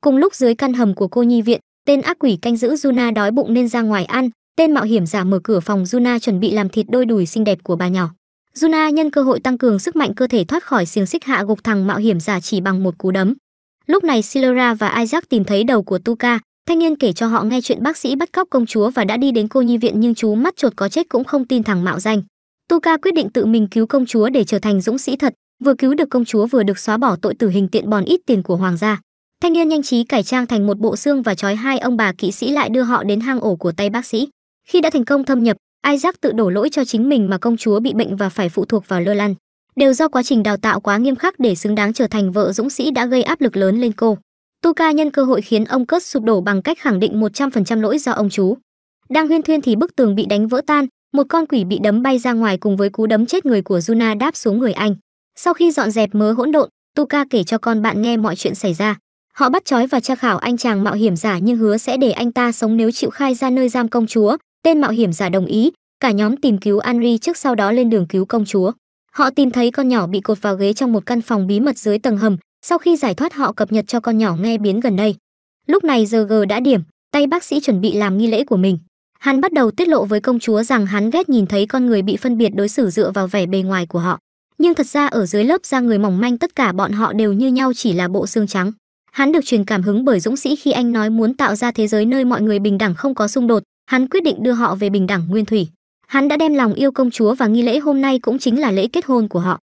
Cùng lúc dưới căn hầm của cô nhi viện, tên ác quỷ canh giữ Juna đói bụng nên ra ngoài ăn, tên mạo hiểm giả mở cửa phòng Juna chuẩn bị làm thịt đôi đùi xinh đẹp của bà nhỏ. Juna nhân cơ hội tăng cường sức mạnh cơ thể thoát khỏi xiềng xích hạ gục thằng mạo hiểm giả chỉ bằng một cú đấm. Lúc này Silera và Isaac tìm thấy đầu của Tuka, thanh niên kể cho họ nghe chuyện bác sĩ bắt cóc công chúa và đã đi đến cô nhi viện nhưng chú mắt chuột có chết cũng không tin thằng mạo danh. Tuka quyết định tự mình cứu công chúa để trở thành dũng sĩ thật, vừa cứu được công chúa vừa được xóa bỏ tội tử hình tiện bòn ít tiền của hoàng gia. Thanh niên nhanh trí cải trang thành một bộ xương và trói hai ông bà kỵ sĩ lại đưa họ đến hang ổ của tay bác sĩ. Khi đã thành công thâm nhập, Isaac tự đổ lỗi cho chính mình mà công chúa bị bệnh và phải phụ thuộc vào Lơ Lan. Đều do quá trình đào tạo quá nghiêm khắc để xứng đáng trở thành vợ dũng sĩ đã gây áp lực lớn lên cô. Tuka nhân cơ hội khiến ông Kurt sụp đổ bằng cách khẳng định 100% lỗi do ông chú. Đang huyên thuyên thì bức tường bị đánh vỡ tan, một con quỷ bị đấm bay ra ngoài cùng với cú đấm chết người của Juna đáp xuống người anh. Sau khi dọn dẹp mớ hỗn độn, Tuka kể cho con bạn nghe mọi chuyện xảy ra. Họ bắt trói và tra khảo anh chàng mạo hiểm giả nhưng hứa sẽ để anh ta sống nếu chịu khai ra nơi giam công chúa. Tên mạo hiểm giả đồng ý, cả nhóm tìm cứu Henry trước sau đó lên đường cứu công chúa. Họ tìm thấy con nhỏ bị cột vào ghế trong một căn phòng bí mật dưới tầng hầm, sau khi giải thoát họ cập nhật cho con nhỏ nghe biến gần đây. Lúc này giờ g đã điểm, tay bác sĩ chuẩn bị làm nghi lễ của mình. Hắn bắt đầu tiết lộ với công chúa rằng hắn ghét nhìn thấy con người bị phân biệt đối xử dựa vào vẻ bề ngoài của họ. Nhưng thật ra ở dưới lớp da người mỏng manh tất cả bọn họ đều như nhau chỉ là bộ xương trắng. Hắn được truyền cảm hứng bởi Dũng sĩ khi anh nói muốn tạo ra thế giới nơi mọi người bình đẳng không có xung đột, hắn quyết định đưa họ về bình đẳng nguyên thủy. Hắn đã đem lòng yêu công chúa và nghi lễ hôm nay cũng chính là lễ kết hôn của họ.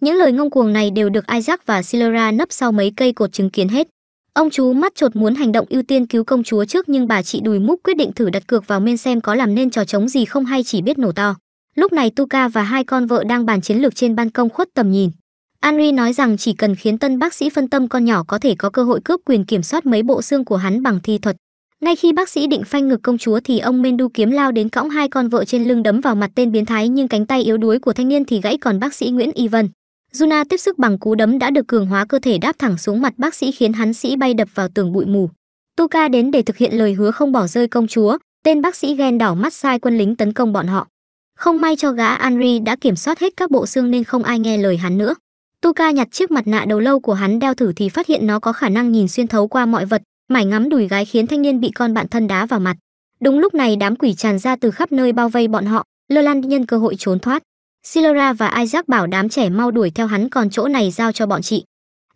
Những lời ngông cuồng này đều được Isaac và Silera nấp sau mấy cây cột chứng kiến hết. Ông chú mắt chột muốn hành động ưu tiên cứu công chúa trước nhưng bà chị đùi múc quyết định thử đặt cược vào men xem có làm nên trò trống gì không hay chỉ biết nổ to. Lúc này Tuka và hai con vợ đang bàn chiến lược trên ban công khuất tầm nhìn. Henry nói rằng chỉ cần khiến tân bác sĩ phân tâm con nhỏ có thể có cơ hội cướp quyền kiểm soát mấy bộ xương của hắn bằng thi thuật. Ngay khi bác sĩ định phanh ngực công chúa thì ông Mendu kiếm lao đến cõng hai con vợ trên lưng đấm vào mặt tên biến thái nhưng cánh tay yếu đuối của thanh niên thì gãy còn bác sĩ Nguyễn Y Vân. Juna tiếp sức bằng cú đấm đã được cường hóa cơ thể đáp thẳng xuống mặt bác sĩ khiến hắn sĩ bay đập vào tường bụi mù. Tuka đến để thực hiện lời hứa không bỏ rơi công chúa, tên bác sĩ ghen đỏ mắt sai quân lính tấn công bọn họ. Không may cho gã Anri đã kiểm soát hết các bộ xương nên không ai nghe lời hắn nữa. Tuka nhặt chiếc mặt nạ đầu lâu của hắn đeo thử thì phát hiện nó có khả năng nhìn xuyên thấu qua mọi vật, mải ngắm đùi gái khiến thanh niên bị con bạn thân đá vào mặt. Đúng lúc này đám quỷ tràn ra từ khắp nơi bao vây bọn họ, Lơ Lan nhân cơ hội trốn thoát. Silora và Isaac bảo đám trẻ mau đuổi theo hắn còn chỗ này giao cho bọn chị.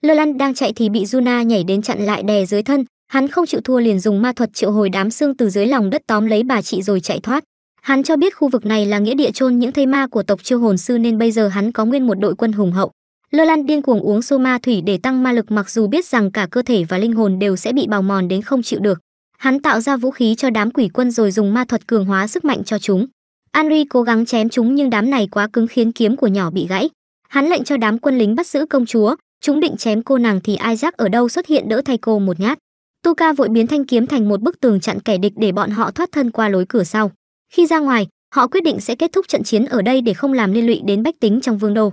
Lơ Lan đang chạy thì bị Juna nhảy đến chặn lại đè dưới thân, hắn không chịu thua liền dùng ma thuật triệu hồi đám xương từ dưới lòng đất tóm lấy bà chị rồi chạy thoát. Hắn cho biết khu vực này là nghĩa địa chôn những thây ma của tộc chiêu hồn sư nên bây giờ hắn có nguyên một đội quân hùng hậu. Lơ Lan điên cuồng uống sô ma thủy để tăng ma lực mặc dù biết rằng cả cơ thể và linh hồn đều sẽ bị bào mòn đến không chịu được. Hắn tạo ra vũ khí cho đám quỷ quân rồi dùng ma thuật cường hóa sức mạnh cho chúng. Henry cố gắng chém chúng nhưng đám này quá cứng khiến kiếm của nhỏ bị gãy. Hắn lệnh cho đám quân lính bắt giữ công chúa, chúng định chém cô nàng thì Isaac ở đâu xuất hiện đỡ thay cô một nhát. Tuka vội biến thanh kiếm thành một bức tường chặn kẻ địch để bọn họ thoát thân qua lối cửa sau. Khi ra ngoài, họ quyết định sẽ kết thúc trận chiến ở đây để không làm liên lụy đến bách tính trong vương đô.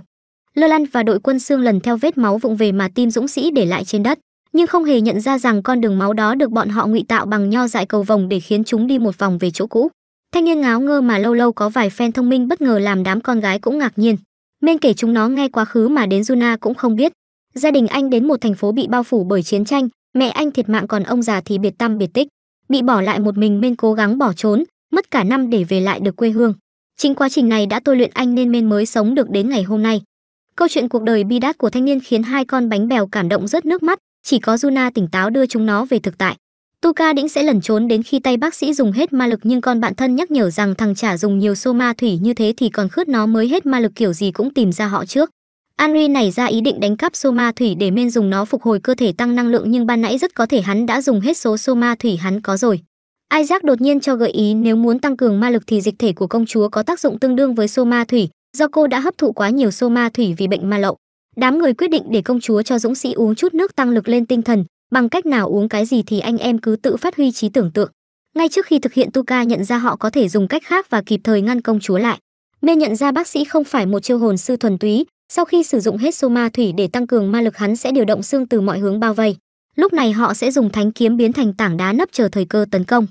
Lơ Lan và đội quân xương lần theo vết máu vụng về mà tim dũng sĩ để lại trên đất, nhưng không hề nhận ra rằng con đường máu đó được bọn họ ngụy tạo bằng nho dại cầu vồng để khiến chúng đi một vòng về chỗ cũ. Thanh niên ngáo ngơ mà lâu lâu có vài phen thông minh bất ngờ làm đám con gái cũng ngạc nhiên. Nên kể chúng nó nghe quá khứ mà đến Juna cũng không biết. Gia đình anh đến một thành phố bị bao phủ bởi chiến tranh, mẹ anh thiệt mạng còn ông già thì biệt tâm biệt tích. Bị bỏ lại một mình Men cố gắng bỏ trốn, mất cả năm để về lại được quê hương. Chính quá trình này đã tôi luyện anh nên men mới sống được đến ngày hôm nay. Câu chuyện cuộc đời bi đát của thanh niên khiến hai con bánh bèo cảm động rớt nước mắt, chỉ có Juna tỉnh táo đưa chúng nó về thực tại. Tuka đĩnh sẽ lẩn trốn đến khi tay bác sĩ dùng hết ma lực nhưng con bạn thân nhắc nhở rằng thằng trả dùng nhiều xô ma thủy như thế thì còn khướt nó mới hết ma lực kiểu gì cũng tìm ra họ trước. Henry nảy ra ý định đánh cắp Soma thủy để men dùng nó phục hồi cơ thể tăng năng lượng nhưng ban nãy rất có thể hắn đã dùng hết số Soma thủy hắn có rồi. Isaac đột nhiên cho gợi ý nếu muốn tăng cường ma lực thì dịch thể của công chúa có tác dụng tương đương với Soma thủy, do cô đã hấp thụ quá nhiều Soma thủy vì bệnh ma lậu. Đám người quyết định để công chúa cho dũng sĩ uống chút nước tăng lực lên tinh thần, bằng cách nào uống cái gì thì anh em cứ tự phát huy trí tưởng tượng. Ngay trước khi thực hiện tu ca nhận ra họ có thể dùng cách khác và kịp thời ngăn công chúa lại. Mê nhận ra bác sĩ không phải một chiêu hồn sư thuần túy, Sau khi sử dụng hết số ma thủy để tăng cường ma lực hắn sẽ điều động xương từ mọi hướng bao vây. Lúc này họ sẽ dùng thánh kiếm biến thành tảng đá nấp chờ thời cơ tấn công.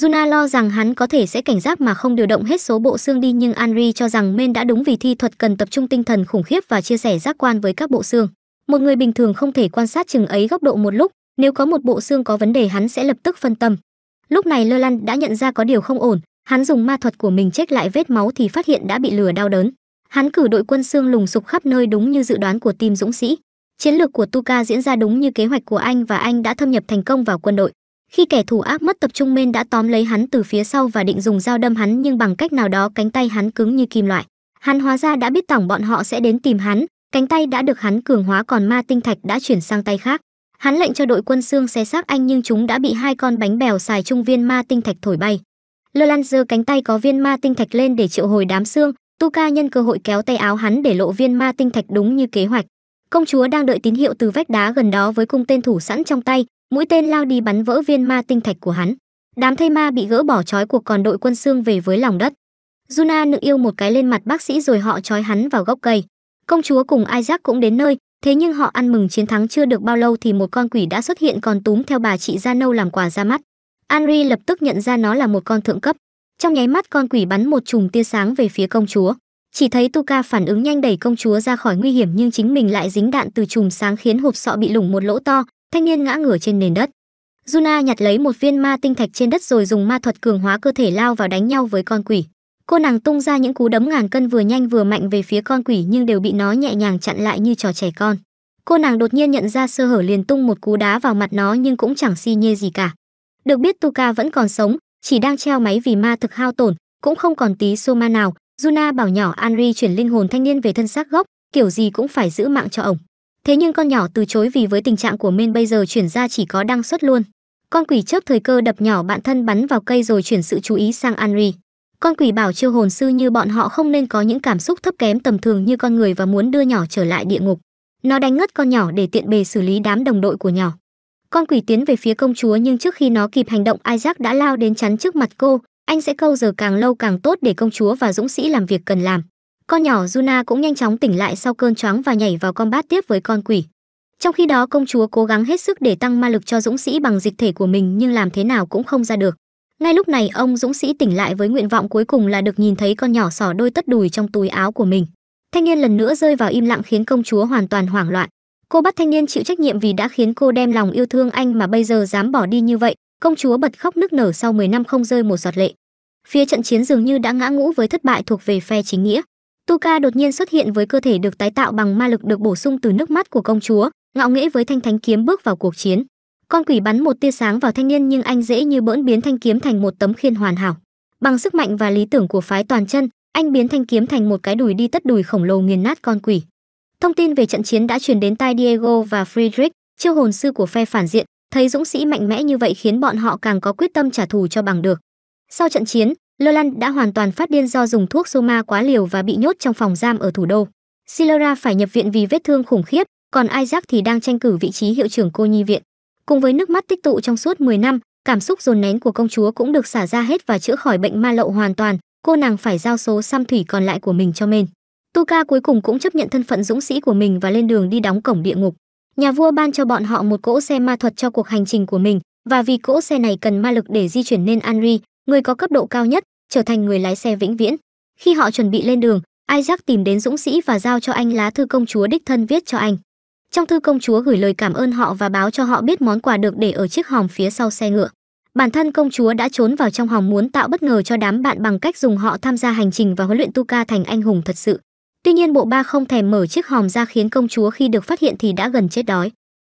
Juna lo rằng hắn có thể sẽ cảnh giác mà không điều động hết số bộ xương đi nhưng Anri cho rằng Men đã đúng vì thi thuật cần tập trung tinh thần khủng khiếp và chia sẻ giác quan với các bộ xương. Một người bình thường không thể quan sát chừng ấy góc độ một lúc, nếu có một bộ xương có vấn đề hắn sẽ lập tức phân tâm. Lúc này Lơ Lăn đã nhận ra có điều không ổn, hắn dùng ma thuật của mình chết lại vết máu thì phát hiện đã bị lừa đau đớn. Hắn cử đội quân xương lùng sục khắp nơi đúng như dự đoán của team dũng sĩ. Chiến lược của Tuka diễn ra đúng như kế hoạch của anh và anh đã thâm nhập thành công vào quân đội. Khi kẻ thù ác mất tập trung men đã tóm lấy hắn từ phía sau và định dùng dao đâm hắn nhưng bằng cách nào đó cánh tay hắn cứng như kim loại. Hắn hóa ra đã biết tổng bọn họ sẽ đến tìm hắn, cánh tay đã được hắn cường hóa còn ma tinh thạch đã chuyển sang tay khác. Hắn lệnh cho đội quân xương xé xác anh nhưng chúng đã bị hai con bánh bèo xài trung viên ma tinh thạch thổi bay. Lơ Lan giơ cánh tay có viên ma tinh thạch lên để triệu hồi đám xương, Tuka nhân cơ hội kéo tay áo hắn để lộ viên ma tinh thạch đúng như kế hoạch. Công chúa đang đợi tín hiệu từ vách đá gần đó với cung tên thủ sẵn trong tay, mũi tên lao đi bắn vỡ viên ma tinh thạch của hắn. Đám thây ma bị gỡ bỏ trói cuộc còn đội quân xương về với lòng đất. Juna nựng yêu một cái lên mặt bác sĩ rồi họ trói hắn vào gốc cây. Công chúa cùng Isaac cũng đến nơi, thế nhưng họ ăn mừng chiến thắng chưa được bao lâu thì một con quỷ đã xuất hiện còn túm theo bà chị da Nâu làm quà ra mắt. Henry lập tức nhận ra nó là một con thượng cấp. Trong nháy mắt con quỷ bắn một chùm tia sáng về phía công chúa. Chỉ thấy Tuka phản ứng nhanh đẩy công chúa ra khỏi nguy hiểm nhưng chính mình lại dính đạn từ chùm sáng khiến hộp sọ bị lủng một lỗ to, thanh niên ngã ngửa trên nền đất. Juna nhặt lấy một viên ma tinh thạch trên đất rồi dùng ma thuật cường hóa cơ thể lao vào đánh nhau với con quỷ. Cô nàng tung ra những cú đấm ngàn cân vừa nhanh vừa mạnh về phía con quỷ nhưng đều bị nó nhẹ nhàng chặn lại như trò trẻ con. Cô nàng đột nhiên nhận ra sơ hở liền tung một cú đá vào mặt nó nhưng cũng chẳng si nhê gì cả. Được biết Tuka vẫn còn sống, chỉ đang treo máy vì ma thực hao tổn, cũng không còn tí soma nào. Juna bảo nhỏ Anri chuyển linh hồn thanh niên về thân xác gốc, kiểu gì cũng phải giữ mạng cho ổng. Thế nhưng con nhỏ từ chối vì với tình trạng của Men bây giờ chuyển ra chỉ có đăng xuất luôn. Con quỷ chớp thời cơ đập nhỏ bạn thân bắn vào cây rồi chuyển sự chú ý sang Anri. Con quỷ bảo chiêu hồn sư như bọn họ không nên có những cảm xúc thấp kém tầm thường như con người và muốn đưa nhỏ trở lại địa ngục. Nó đánh ngất con nhỏ để tiện bề xử lý đám đồng đội của nhỏ. Con quỷ tiến về phía công chúa nhưng trước khi nó kịp hành động Isaac đã lao đến chắn trước mặt cô, anh sẽ câu giờ càng lâu càng tốt để công chúa và dũng sĩ làm việc cần làm. Con nhỏ Juna cũng nhanh chóng tỉnh lại sau cơn choáng và nhảy vào combat tiếp với con quỷ. Trong khi đó, công chúa cố gắng hết sức để tăng ma lực cho dũng sĩ bằng dịch thể của mình, nhưng làm thế nào cũng không ra được. Ngay lúc này, ông dũng sĩ tỉnh lại với nguyện vọng cuối cùng là được nhìn thấy con nhỏ sỏ đôi tất đùi trong túi áo của mình. Thanh niên lần nữa rơi vào im lặng khiến công chúa hoàn toàn hoảng loạn. Cô bắt thanh niên chịu trách nhiệm vì đã khiến cô đem lòng yêu thương anh mà bây giờ dám bỏ đi như vậy. Công chúa bật khóc nức nở sau 10 năm không rơi một giọt lệ. Phía trận chiến dường như đã ngã ngũ với thất bại thuộc về phe chính nghĩa. Tuka đột nhiên xuất hiện với cơ thể được tái tạo bằng ma lực được bổ sung từ nước mắt của công chúa, ngạo nghễ với thanh thánh kiếm bước vào cuộc chiến. Con quỷ bắn một tia sáng vào thanh niên nhưng anh dễ như bỡn biến thanh kiếm thành một tấm khiên hoàn hảo. Bằng sức mạnh và lý tưởng của phái toàn chân, anh biến thanh kiếm thành một cái đùi đi tất đùi khổng lồ nghiền nát con quỷ. Thông tin về trận chiến đã truyền đến tai Diego và Friedrich, chiêu hồn sư của phe phản diện, thấy dũng sĩ mạnh mẽ như vậy khiến bọn họ càng có quyết tâm trả thù cho bằng được. Sau trận chiến, Lolan đã hoàn toàn phát điên do dùng thuốc soma quá liều và bị nhốt trong phòng giam ở thủ đô. Silera phải nhập viện vì vết thương khủng khiếp, còn Isaac thì đang tranh cử vị trí hiệu trưởng cô nhi viện. Cùng với nước mắt tích tụ trong suốt 10 năm, cảm xúc dồn nén của công chúa cũng được xả ra hết và chữa khỏi bệnh ma lậu hoàn toàn, cô nàng phải giao số xăm thủy còn lại của mình cho men. Tuka cuối cùng cũng chấp nhận thân phận dũng sĩ của mình và lên đường đi đóng cổng địa ngục. Nhà vua ban cho bọn họ một cỗ xe ma thuật cho cuộc hành trình của mình, và vì cỗ xe này cần ma lực để di chuyển nên Anri, người có cấp độ cao nhất, trở thành người lái xe vĩnh viễn. Khi họ chuẩn bị lên đường, Isaac tìm đến dũng sĩ và giao cho anh lá thư công chúa đích thân viết cho anh. Trong thư công chúa gửi lời cảm ơn họ và báo cho họ biết món quà được để ở chiếc hòm phía sau xe ngựa. Bản thân công chúa đã trốn vào trong hòm muốn tạo bất ngờ cho đám bạn bằng cách dùng họ tham gia hành trình và huấn luyện Tuka thành anh hùng thật sự. Tuy nhiên bộ ba không thèm mở chiếc hòm ra khiến công chúa khi được phát hiện thì đã gần chết đói.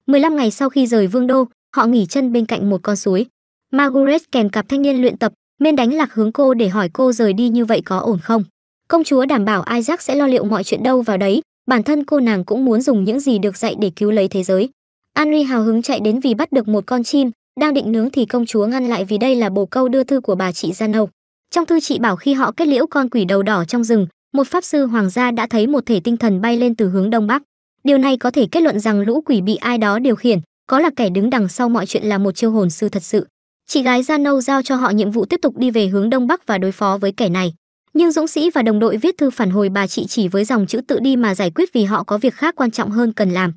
15 ngày sau khi rời vương đô, họ nghỉ chân bên cạnh một con suối. Margaret kèm cặp thanh niên luyện tập, men đánh lạc hướng cô để hỏi cô rời đi như vậy có ổn không. Công chúa đảm bảo Isaac sẽ lo liệu mọi chuyện đâu vào đấy, bản thân cô nàng cũng muốn dùng những gì được dạy để cứu lấy thế giới. Henry hào hứng chạy đến vì bắt được một con chim, đang định nướng thì công chúa ngăn lại vì đây là bồ câu đưa thư của bà chị Gia Nâu. Trong thư chị bảo khi họ kết liễu con quỷ đầu đỏ trong rừng, một pháp sư hoàng gia đã thấy một thể tinh thần bay lên từ hướng đông bắc. Điều này có thể kết luận rằng lũ quỷ bị ai đó điều khiển, có là kẻ đứng đằng sau mọi chuyện là một chiêu hồn sư thật sự. Chị gái Gia Nâu giao cho họ nhiệm vụ tiếp tục đi về hướng đông bắc và đối phó với kẻ này. Nhưng Dũng sĩ và đồng đội viết thư phản hồi bà chị chỉ với dòng chữ tự đi mà giải quyết vì họ có việc khác quan trọng hơn cần làm.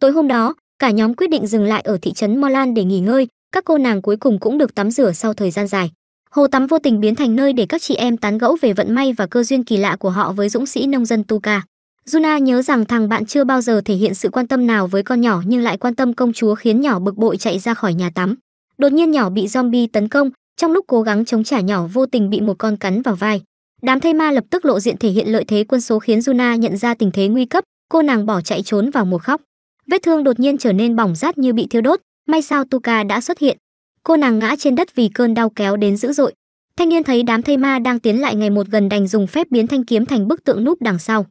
Tối hôm đó, cả nhóm quyết định dừng lại ở thị trấn Molan để nghỉ ngơi, các cô nàng cuối cùng cũng được tắm rửa sau thời gian dài. Hồ tắm vô tình biến thành nơi để các chị em tán gẫu về vận may và cơ duyên kỳ lạ của họ với dũng sĩ nông dân Tuka. Juna nhớ rằng thằng bạn chưa bao giờ thể hiện sự quan tâm nào với con nhỏ nhưng lại quan tâm công chúa khiến nhỏ bực bội chạy ra khỏi nhà tắm. Đột nhiên nhỏ bị zombie tấn công, trong lúc cố gắng chống trả nhỏ vô tình bị một con cắn vào vai. Đám thây ma lập tức lộ diện thể hiện lợi thế quân số khiến Juna nhận ra tình thế nguy cấp, cô nàng bỏ chạy trốn vào một khóc. Vết thương đột nhiên trở nên bỏng rát như bị thiêu đốt, may sao Tuka đã xuất hiện. Cô nàng ngã trên đất vì cơn đau kéo đến dữ dội. Thanh niên thấy đám thây ma đang tiến lại ngày một gần đành dùng phép biến thanh kiếm thành bức tượng núp đằng sau.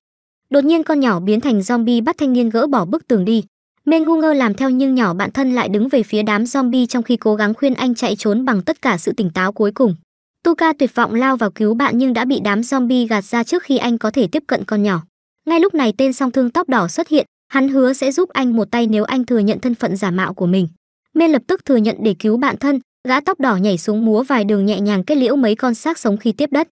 Đột nhiên con nhỏ biến thành zombie bắt thanh niên gỡ bỏ bức tường đi. Mengunger làm theo nhưng nhỏ bạn thân lại đứng về phía đám zombie trong khi cố gắng khuyên anh chạy trốn bằng tất cả sự tỉnh táo cuối cùng. Tuka tuyệt vọng lao vào cứu bạn nhưng đã bị đám zombie gạt ra trước khi anh có thể tiếp cận con nhỏ. Ngay lúc này tên song thương tóc đỏ xuất hiện, hắn hứa sẽ giúp anh một tay nếu anh thừa nhận thân phận giả mạo của mình. Men lập tức thừa nhận để cứu bạn thân, gã tóc đỏ nhảy xuống múa vài đường nhẹ nhàng kết liễu mấy con xác sống khi tiếp đất.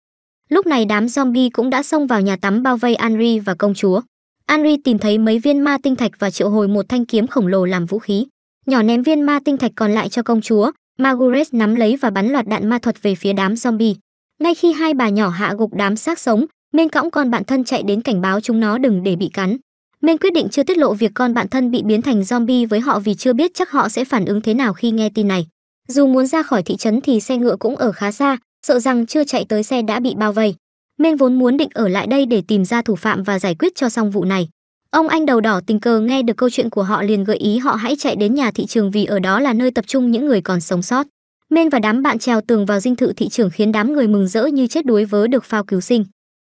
Lúc này đám zombie cũng đã xông vào nhà tắm bao vây Henry và công chúa. Anri tìm thấy mấy viên ma tinh thạch và triệu hồi một thanh kiếm khổng lồ làm vũ khí. Nhỏ ném viên ma tinh thạch còn lại cho công chúa, Margaret nắm lấy và bắn loạt đạn ma thuật về phía đám zombie. Ngay khi hai bà nhỏ hạ gục đám xác sống, Men cõng con bạn thân chạy đến cảnh báo chúng nó đừng để bị cắn. Men quyết định chưa tiết lộ việc con bạn thân bị biến thành zombie với họ vì chưa biết chắc họ sẽ phản ứng thế nào khi nghe tin này. Dù muốn ra khỏi thị trấn thì xe ngựa cũng ở khá xa, sợ rằng chưa chạy tới xe đã bị bao vây. Men vốn muốn định ở lại đây để tìm ra thủ phạm và giải quyết cho xong vụ này. Ông anh đầu đỏ tình cờ nghe được câu chuyện của họ liền gợi ý họ hãy chạy đến nhà thị trường vì ở đó là nơi tập trung những người còn sống sót. Men và đám bạn trèo tường vào dinh thự thị trường khiến đám người mừng rỡ như chết đuối vớ được phao cứu sinh.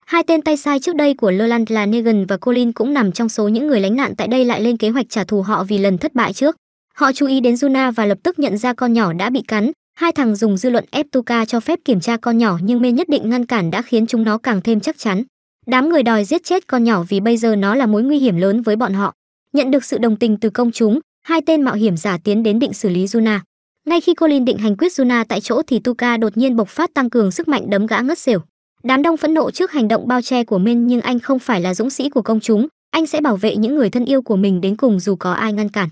Hai tên tay sai trước đây của Leland là Negan và Colin cũng nằm trong số những người lánh nạn tại đây lại lên kế hoạch trả thù họ vì lần thất bại trước. Họ chú ý đến Juna và lập tức nhận ra con nhỏ đã bị cắn. Hai thằng dùng dư luận ép Tuka cho phép kiểm tra con nhỏ nhưng men nhất định ngăn cản đã khiến chúng nó càng thêm chắc chắn. Đám người đòi giết chết con nhỏ vì bây giờ nó là mối nguy hiểm lớn với bọn họ. Nhận được sự đồng tình từ công chúng, hai tên mạo hiểm giả tiến đến định xử lý Juna. Ngay khi Colin định hành quyết Juna tại chỗ thì Tuka đột nhiên bộc phát tăng cường sức mạnh đấm gã ngất xỉu. Đám đông phẫn nộ trước hành động bao che của Min nhưng anh không phải là dũng sĩ của công chúng, anh sẽ bảo vệ những người thân yêu của mình đến cùng dù có ai ngăn cản.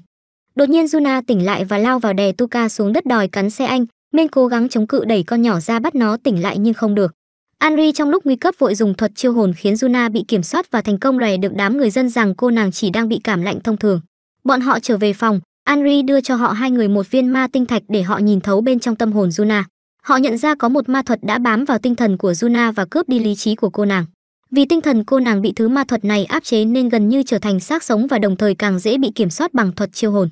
Đột nhiên Juna tỉnh lại và lao vào đè Tuka xuống đất đòi cắn xe anh, nên cố gắng chống cự đẩy con nhỏ ra bắt nó tỉnh lại nhưng không được. Anri trong lúc nguy cấp vội dùng thuật chiêu hồn khiến Juna bị kiểm soát và thành công rè được đám người dân rằng cô nàng chỉ đang bị cảm lạnh thông thường. Bọn họ trở về phòng, Anri đưa cho họ hai người một viên ma tinh thạch để họ nhìn thấu bên trong tâm hồn Juna. Họ nhận ra có một ma thuật đã bám vào tinh thần của Juna và cướp đi lý trí của cô nàng. Vì tinh thần cô nàng bị thứ ma thuật này áp chế nên gần như trở thành xác sống và đồng thời càng dễ bị kiểm soát bằng thuật chiêu hồn.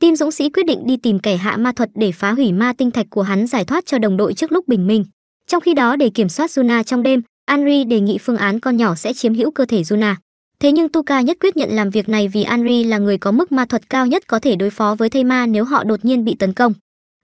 Tim Dũng sĩ quyết định đi tìm kẻ hạ ma thuật để phá hủy ma tinh thạch của hắn giải thoát cho đồng đội trước lúc bình minh. Trong khi đó để kiểm soát Juna trong đêm, Anri đề nghị phương án con nhỏ sẽ chiếm hữu cơ thể Juna. Thế nhưng Tuka nhất quyết nhận làm việc này vì Anri là người có mức ma thuật cao nhất có thể đối phó với thây ma nếu họ đột nhiên bị tấn công.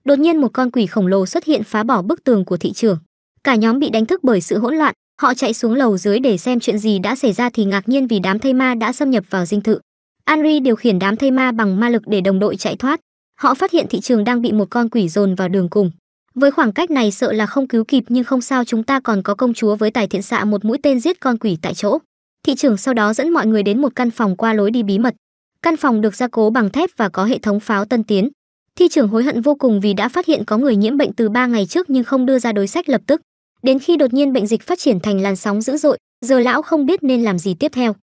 Đột nhiên một con quỷ khổng lồ xuất hiện phá bỏ bức tường của thị trường. Cả nhóm bị đánh thức bởi sự hỗn loạn, họ chạy xuống lầu dưới để xem chuyện gì đã xảy ra thì ngạc nhiên vì đám thây ma đã xâm nhập vào dinh thự. Anri điều khiển đám thây ma bằng ma lực để đồng đội chạy thoát. Họ phát hiện thị trường đang bị một con quỷ dồn vào đường cùng. Với khoảng cách này sợ là không cứu kịp nhưng không sao chúng ta còn có công chúa với tài thiện xạ một mũi tên giết con quỷ tại chỗ. Thị trưởng sau đó dẫn mọi người đến một căn phòng qua lối đi bí mật. Căn phòng được gia cố bằng thép và có hệ thống pháo tân tiến. Thị trưởng hối hận vô cùng vì đã phát hiện có người nhiễm bệnh từ 3 ngày trước nhưng không đưa ra đối sách lập tức. Đến khi đột nhiên bệnh dịch phát triển thành làn sóng dữ dội, giờ lão không biết nên làm gì tiếp theo.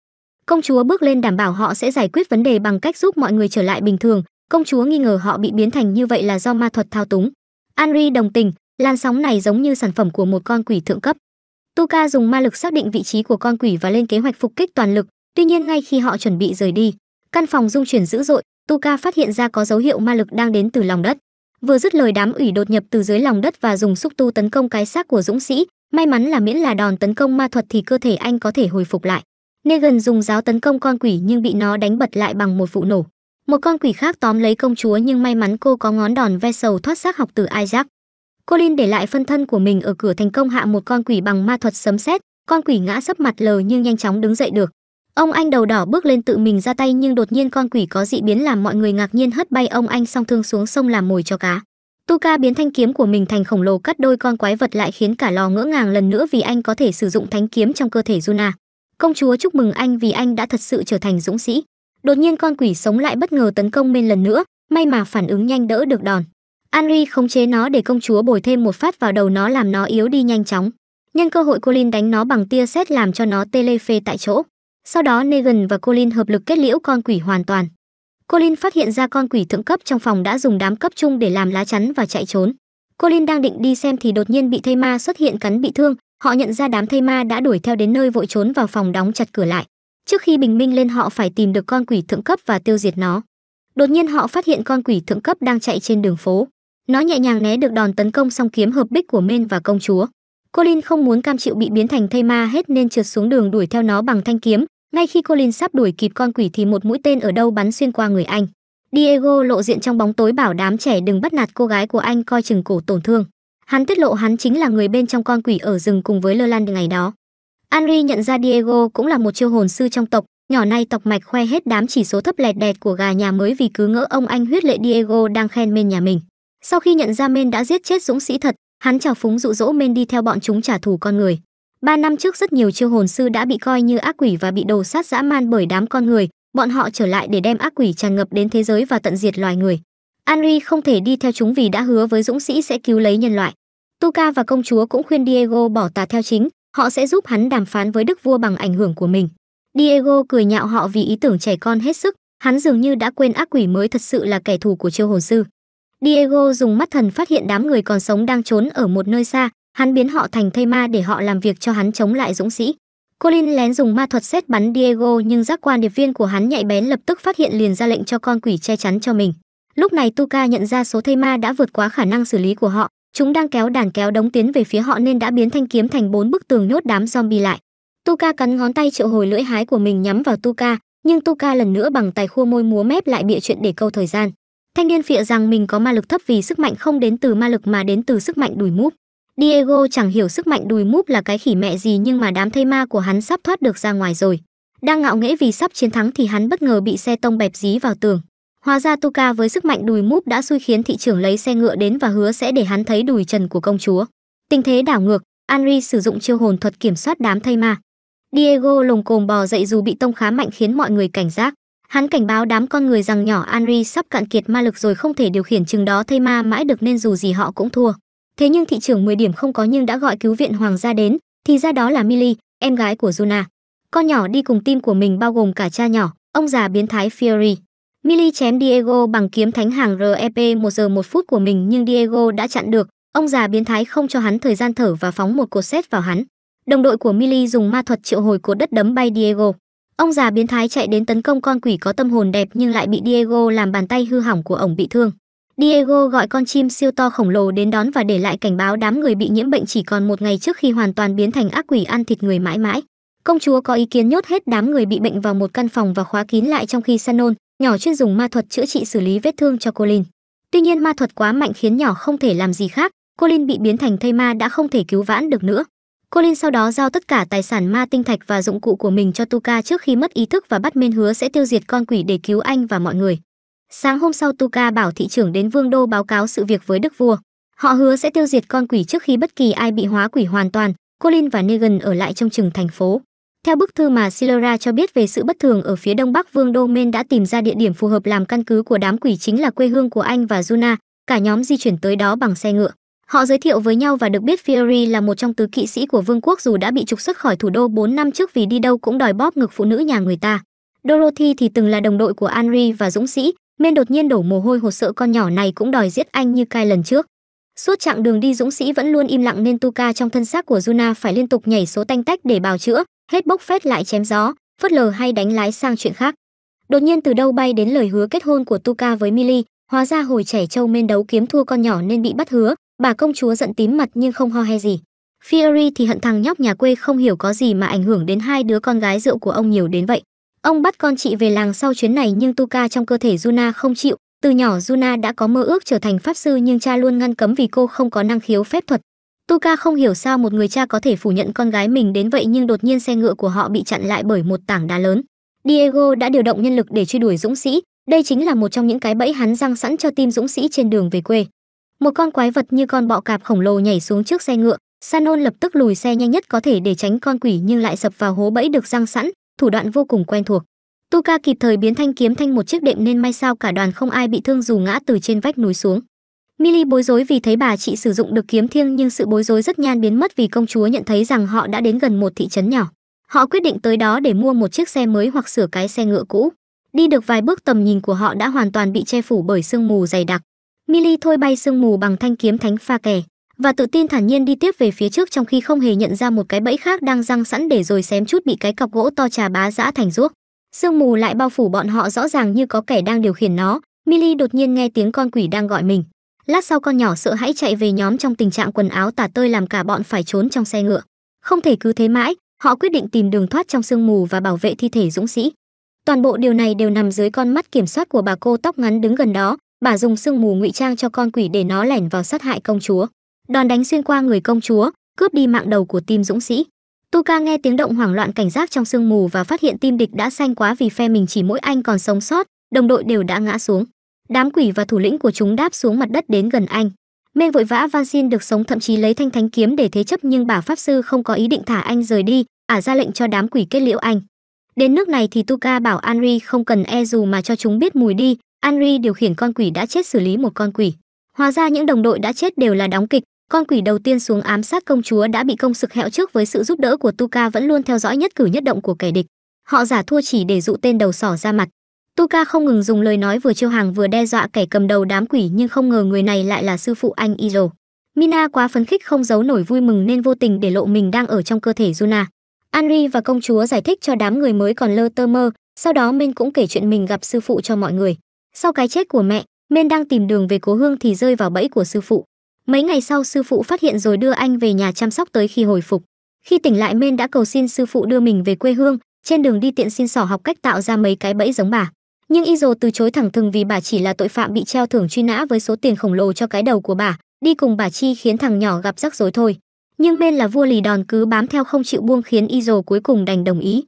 Công chúa bước lên đảm bảo họ sẽ giải quyết vấn đề bằng cách giúp mọi người trở lại bình thường. Công chúa nghi ngờ họ bị biến thành như vậy là do ma thuật thao túng. Anri đồng tình, làn sóng này giống như sản phẩm của một con quỷ thượng cấp. Tuka dùng ma lực xác định vị trí của con quỷ và lên kế hoạch phục kích toàn lực, tuy nhiên ngay khi họ chuẩn bị rời đi, căn phòng rung chuyển dữ dội, Tuka phát hiện ra có dấu hiệu ma lực đang đến từ lòng đất. Vừa dứt lời đám ủy đột nhập từ dưới lòng đất và dùng xúc tu tấn công cái xác của dũng sĩ, may mắn là miễn là đòn tấn công ma thuật thì cơ thể anh có thể hồi phục lại. Negan dùng giáo tấn công con quỷ nhưng bị nó đánh bật lại bằng một vụ nổ. Một con quỷ khác tóm lấy công chúa nhưng may mắn cô có ngón đòn ve sầu thoát xác học từ Isaac. Colin để lại phân thân của mình ở cửa thành công hạ một con quỷ bằng ma thuật sấm sét, con quỷ ngã sấp mặt lờ nhưng nhanh chóng đứng dậy được. Ông anh đầu đỏ bước lên tự mình ra tay nhưng đột nhiên con quỷ có dị biến làm mọi người ngạc nhiên hất bay ông anh song thương xuống sông làm mồi cho cá. Tuka biến thanh kiếm của mình thành khổng lồ cắt đôi con quái vật lại khiến cả lò ngỡ ngàng lần nữa vì anh có thể sử dụng thánh kiếm trong cơ thể Juna. Công chúa chúc mừng anh vì anh đã thật sự trở thành dũng sĩ. Đột nhiên con quỷ sống lại bất ngờ tấn công bên lần nữa, may mà phản ứng nhanh đỡ được đòn. Henry khống chế nó để công chúa bồi thêm một phát vào đầu nó làm nó yếu đi nhanh chóng. Nhân cơ hội Colin đánh nó bằng tia sét làm cho nó tê lê phê tại chỗ. Sau đó Negan và Colin hợp lực kết liễu con quỷ hoàn toàn. Colin phát hiện ra con quỷ thượng cấp trong phòng đã dùng đám cấp chung để làm lá chắn và chạy trốn. Colin đang định đi xem thì đột nhiên bị thây ma xuất hiện cắn bị thương, họ nhận ra đám thây ma đã đuổi theo đến nơi vội trốn vào phòng đóng chặt cửa lại. Trước khi bình minh lên, họ phải tìm được con quỷ thượng cấp và tiêu diệt nó. Đột nhiên, họ phát hiện con quỷ thượng cấp đang chạy trên đường phố. Nó nhẹ nhàng né được đòn tấn công song kiếm hợp bích của Men và công chúa. Colin không muốn cam chịu bị biến thành thây ma hết nên trượt xuống đường đuổi theo nó bằng thanh kiếm. Ngay khi Colin sắp đuổi kịp con quỷ thì một mũi tên ở đâu bắn xuyên qua người anh. Diego lộ diện trong bóng tối bảo đám trẻ đừng bắt nạt cô gái của anh coi chừng cổ tổn thương. Hắn tiết lộ hắn chính là người bên trong con quỷ ở rừng cùng với Lơ Lan ngày đó. Henry nhận ra Diego cũng là một chiêu hồn sư trong tộc, nhỏ nay tộc mạch khoe hết đám chỉ số thấp lẹt đẹt của gà nhà mới vì cứ ngỡ ông anh huyết lệ Diego đang khen men nhà mình. Sau khi nhận ra men đã giết chết dũng sĩ thật, hắn chào phúng dụ dỗ men đi theo bọn chúng trả thù con người. Ba năm trước rất nhiều chiêu hồn sư đã bị coi như ác quỷ và bị đồ sát dã man bởi đám con người, bọn họ trở lại để đem ác quỷ tràn ngập đến thế giới và tận diệt loài người. Henry không thể đi theo chúng vì đã hứa với dũng sĩ sẽ cứu lấy nhân loại. Tuca và công chúa cũng khuyên Diego bỏ tà theo chính, họ sẽ giúp hắn đàm phán với đức vua bằng ảnh hưởng của mình. Diego cười nhạo họ vì ý tưởng trẻ con hết sức, hắn dường như đã quên ác quỷ mới thật sự là kẻ thù của chiêu hồn sư. Diego dùng mắt thần phát hiện đám người còn sống đang trốn ở một nơi xa, hắn biến họ thành thây ma để họ làm việc cho hắn chống lại dũng sĩ. Colin lén dùng ma thuật xét bắn Diego nhưng giác quan điệp viên của hắn nhạy bén lập tức phát hiện liền ra lệnh cho con quỷ che chắn cho mình. Lúc này Tuca nhận ra số thây ma đã vượt quá khả năng xử lý của họ, chúng đang kéo đàn kéo đống tiến về phía họ nên đã biến thanh kiếm thành bốn bức tường nhốt đám zombie lại. Tuca cắn ngón tay triệu hồi lưỡi hái của mình nhắm vào Tuca, nhưng Tuca lần nữa bằng tay khua môi múa mép lại bịa chuyện để câu thời gian. Thanh niên phịa rằng mình có ma lực thấp vì sức mạnh không đến từ ma lực mà đến từ sức mạnh đùi múp. Diego chẳng hiểu sức mạnh đùi múp là cái khỉ mẹ gì nhưng mà đám thây ma của hắn sắp thoát được ra ngoài rồi. Đang ngạo nghễ vì sắp chiến thắng thì hắn bất ngờ bị xe tông bẹp dí vào tường. Hóa ra Tuka với sức mạnh đùi múp đã xui khiến thị trưởng lấy xe ngựa đến và hứa sẽ để hắn thấy đùi trần của công chúa. Tình thế đảo ngược, Henry sử dụng chiêu hồn thuật kiểm soát đám thây ma. Diego lồng cồm bò dậy dù bị tông khá mạnh khiến mọi người cảnh giác. Hắn cảnh báo đám con người rằng nhỏ Henry sắp cạn kiệt ma lực rồi không thể điều khiển chừng đó thây ma mãi được nên dù gì họ cũng thua. Thế nhưng thị trưởng 10 điểm không có nhưng đã gọi cứu viện hoàng gia đến, thì ra đó là Millie, em gái của Juna. Con nhỏ đi cùng team của mình bao gồm cả cha nhỏ, ông già biến thái Fury. Millie chém Diego bằng kiếm thánh hàng REP 1 giờ 1 phút của mình nhưng Diego đã chặn được, ông già biến thái không cho hắn thời gian thở và phóng một cột sét vào hắn. Đồng đội của Millie dùng ma thuật triệu hồi cột đất đấm bay Diego. Ông già biến thái chạy đến tấn công con quỷ có tâm hồn đẹp nhưng lại bị Diego làm bàn tay hư hỏng của ổng bị thương. Diego gọi con chim siêu to khổng lồ đến đón và để lại cảnh báo đám người bị nhiễm bệnh chỉ còn một ngày trước khi hoàn toàn biến thành ác quỷ ăn thịt người mãi mãi. Công chúa có ý kiến nhốt hết đám người bị bệnh vào một căn phòng và khóa kín lại trong khi Sanon, nhỏ chuyên dùng ma thuật chữa trị xử lý vết thương cho Colin. Tuy nhiên ma thuật quá mạnh khiến nhỏ không thể làm gì khác, Colin bị biến thành thây ma đã không thể cứu vãn được nữa. Colin sau đó giao tất cả tài sản ma tinh thạch và dụng cụ của mình cho Tuka trước khi mất ý thức và bắt men hứa sẽ tiêu diệt con quỷ để cứu anh và mọi người. Sáng hôm sau Tuka bảo thị trưởng đến Vương đô báo cáo sự việc với đức vua. Họ hứa sẽ tiêu diệt con quỷ trước khi bất kỳ ai bị hóa quỷ hoàn toàn. Colin và Negan ở lại trong trường thành phố. Theo bức thư mà Silera cho biết về sự bất thường ở phía đông bắc Vương đô Men đã tìm ra địa điểm phù hợp làm căn cứ của đám quỷ chính là quê hương của anh và Juna, cả nhóm di chuyển tới đó bằng xe ngựa. Họ giới thiệu với nhau và được biết Fury là một trong tứ kỵ sĩ của vương quốc dù đã bị trục xuất khỏi thủ đô 4 năm trước vì đi đâu cũng đòi bóp ngực phụ nữ nhà người ta. Dorothy thì từng là đồng đội của Henry và dũng sĩ, Men đột nhiên đổ mồ hôi hột sợ con nhỏ này cũng đòi giết anh như cai lần trước. Suốt chặng đường đi dũng sĩ vẫn luôn im lặng nên Tuka trong thân xác của Juna phải liên tục nhảy số tanh tách để bào chữa, hết bốc phét lại chém gió, phớt lờ hay đánh lái sang chuyện khác. Đột nhiên từ đâu bay đến lời hứa kết hôn của Tuka với Millie, hóa ra hồi trẻ Châu Mên đấu kiếm thua con nhỏ nên bị bắt hứa, bà công chúa giận tím mặt nhưng không ho he gì. Fury thì hận thằng nhóc nhà quê không hiểu có gì mà ảnh hưởng đến hai đứa con gái rượu của ông nhiều đến vậy. Ông bắt con chị về làng sau chuyến này nhưng Tuka trong cơ thể Juna không chịu. Từ nhỏ Juna đã có mơ ước trở thành pháp sư nhưng cha luôn ngăn cấm vì cô không có năng khiếu phép thuật. Tuka không hiểu sao một người cha có thể phủ nhận con gái mình đến vậy nhưng đột nhiên xe ngựa của họ bị chặn lại bởi một tảng đá lớn. Diego đã điều động nhân lực để truy đuổi dũng sĩ, đây chính là một trong những cái bẫy hắn răng sẵn cho team dũng sĩ trên đường về quê. Một con quái vật như con bọ cạp khổng lồ nhảy xuống trước xe ngựa, Sanon lập tức lùi xe nhanh nhất có thể để tránh con quỷ nhưng lại sập vào hố bẫy được răng sẵn, thủ đoạn vô cùng quen thuộc. Tuka kịp thời biến thanh kiếm thành một chiếc đệm nên may sao cả đoàn không ai bị thương dù ngã từ trên vách núi xuống. Milly bối rối vì thấy bà chị sử dụng được kiếm thiêng nhưng sự bối rối rất nhan biến mất vì công chúa nhận thấy rằng họ đã đến gần một thị trấn nhỏ. Họ quyết định tới đó để mua một chiếc xe mới hoặc sửa cái xe ngựa cũ. Đi được vài bước tầm nhìn của họ đã hoàn toàn bị che phủ bởi sương mù dày đặc. Milly thôi bay sương mù bằng thanh kiếm thánh pha kè và tự tin thản nhiên đi tiếp về phía trước trong khi không hề nhận ra một cái bẫy khác đang răng sẵn để rồi xém chút bị cái cọc gỗ to trà bá giã thành ruốc. Sương mù lại bao phủ bọn họ rõ ràng như có kẻ đang điều khiển nó. Milly đột nhiên nghe tiếng con quỷ đang gọi mình. Lát sau con nhỏ sợ hãi chạy về nhóm trong tình trạng quần áo tả tơi làm cả bọn phải trốn trong xe ngựa. Không thể cứ thế mãi, họ quyết định tìm đường thoát trong sương mù và bảo vệ thi thể dũng sĩ. Toàn bộ điều này đều nằm dưới con mắt kiểm soát của bà cô tóc ngắn đứng gần đó, bà dùng sương mù ngụy trang cho con quỷ để nó lẻn vào sát hại công chúa. Đòn đánh xuyên qua người công chúa, cướp đi mạng đầu của tim dũng sĩ. Tuka nghe tiếng động hoảng loạn cảnh giác trong sương mù và phát hiện tim địch đã xanh quá vì phe mình chỉ mỗi anh còn sống sót, đồng đội đều đã ngã xuống. Đám quỷ và thủ lĩnh của chúng đáp xuống mặt đất đến gần anh. Mên vội vã van xin được sống thậm chí lấy thanh thánh kiếm để thế chấp nhưng bà pháp sư không có ý định thả anh rời đi, ả ra lệnh cho đám quỷ kết liễu anh. Đến nước này thì Tuka bảo Anri không cần e dù mà cho chúng biết mùi đi, Anri điều khiển con quỷ đã chết xử lý một con quỷ. Hóa ra những đồng đội đã chết đều là đóng kịch, con quỷ đầu tiên xuống ám sát công chúa đã bị công sực hẹo trước với sự giúp đỡ của Tuka vẫn luôn theo dõi nhất cử nhất động của kẻ địch. Họ giả thua chỉ để dụ tên đầu sỏ ra mặt. Tuka không ngừng dùng lời nói vừa chiêu hàng vừa đe dọa kẻ cầm đầu đám quỷ nhưng không ngờ người này lại là sư phụ anh Iro. Mina quá phấn khích không giấu nổi vui mừng nên vô tình để lộ mình đang ở trong cơ thể Juna. Anri và công chúa giải thích cho đám người mới còn lơ tơ mơ, sau đó Men cũng kể chuyện mình gặp sư phụ cho mọi người. Sau cái chết của mẹ, Men đang tìm đường về cố hương thì rơi vào bẫy của sư phụ. Mấy ngày sau sư phụ phát hiện rồi đưa anh về nhà chăm sóc tới khi hồi phục. Khi tỉnh lại Men đã cầu xin sư phụ đưa mình về quê hương, trên đường đi tiện xin sỏ học cách tạo ra mấy cái bẫy giống bà. Nhưng Izo từ chối thẳng thừng vì bà chỉ là tội phạm bị treo thưởng truy nã với số tiền khổng lồ cho cái đầu của bà, đi cùng bà Chi khiến thằng nhỏ gặp rắc rối thôi. Nhưng bên là vua lì đòn cứ bám theo không chịu buông khiến Izo cuối cùng đành đồng ý.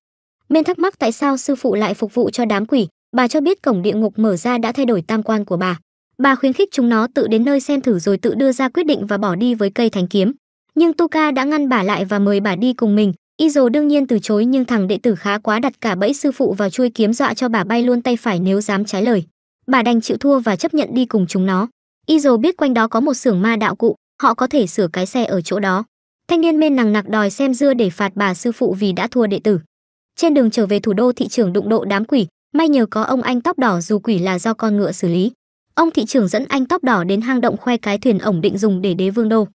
bên thắc mắc tại sao sư phụ lại phục vụ cho đám quỷ, bà cho biết cổng địa ngục mở ra đã thay đổi tam quan của bà. Bà khuyến khích chúng nó tự đến nơi xem thử rồi tự đưa ra quyết định và bỏ đi với cây thánh kiếm. Nhưng Tuka đã ngăn bà lại và mời bà đi cùng mình. Izo đương nhiên từ chối nhưng thằng đệ tử khá quá đặt cả bẫy sư phụ vào chuôi kiếm dọa cho bà bay luôn tay phải nếu dám trái lời. Bà đành chịu thua và chấp nhận đi cùng chúng nó. Izo biết quanh đó có một xưởng ma đạo cụ, họ có thể sửa cái xe ở chỗ đó. Thanh niên mên nằng nặc đòi xem dưa để phạt bà sư phụ vì đã thua đệ tử. Trên đường trở về thủ đô thị trưởng đụng độ đám quỷ, may nhờ có ông anh tóc đỏ dù quỷ là do con ngựa xử lý. Ông thị trưởng dẫn anh tóc đỏ đến hang động khoe cái thuyền ổng định dùng để đế vương đô.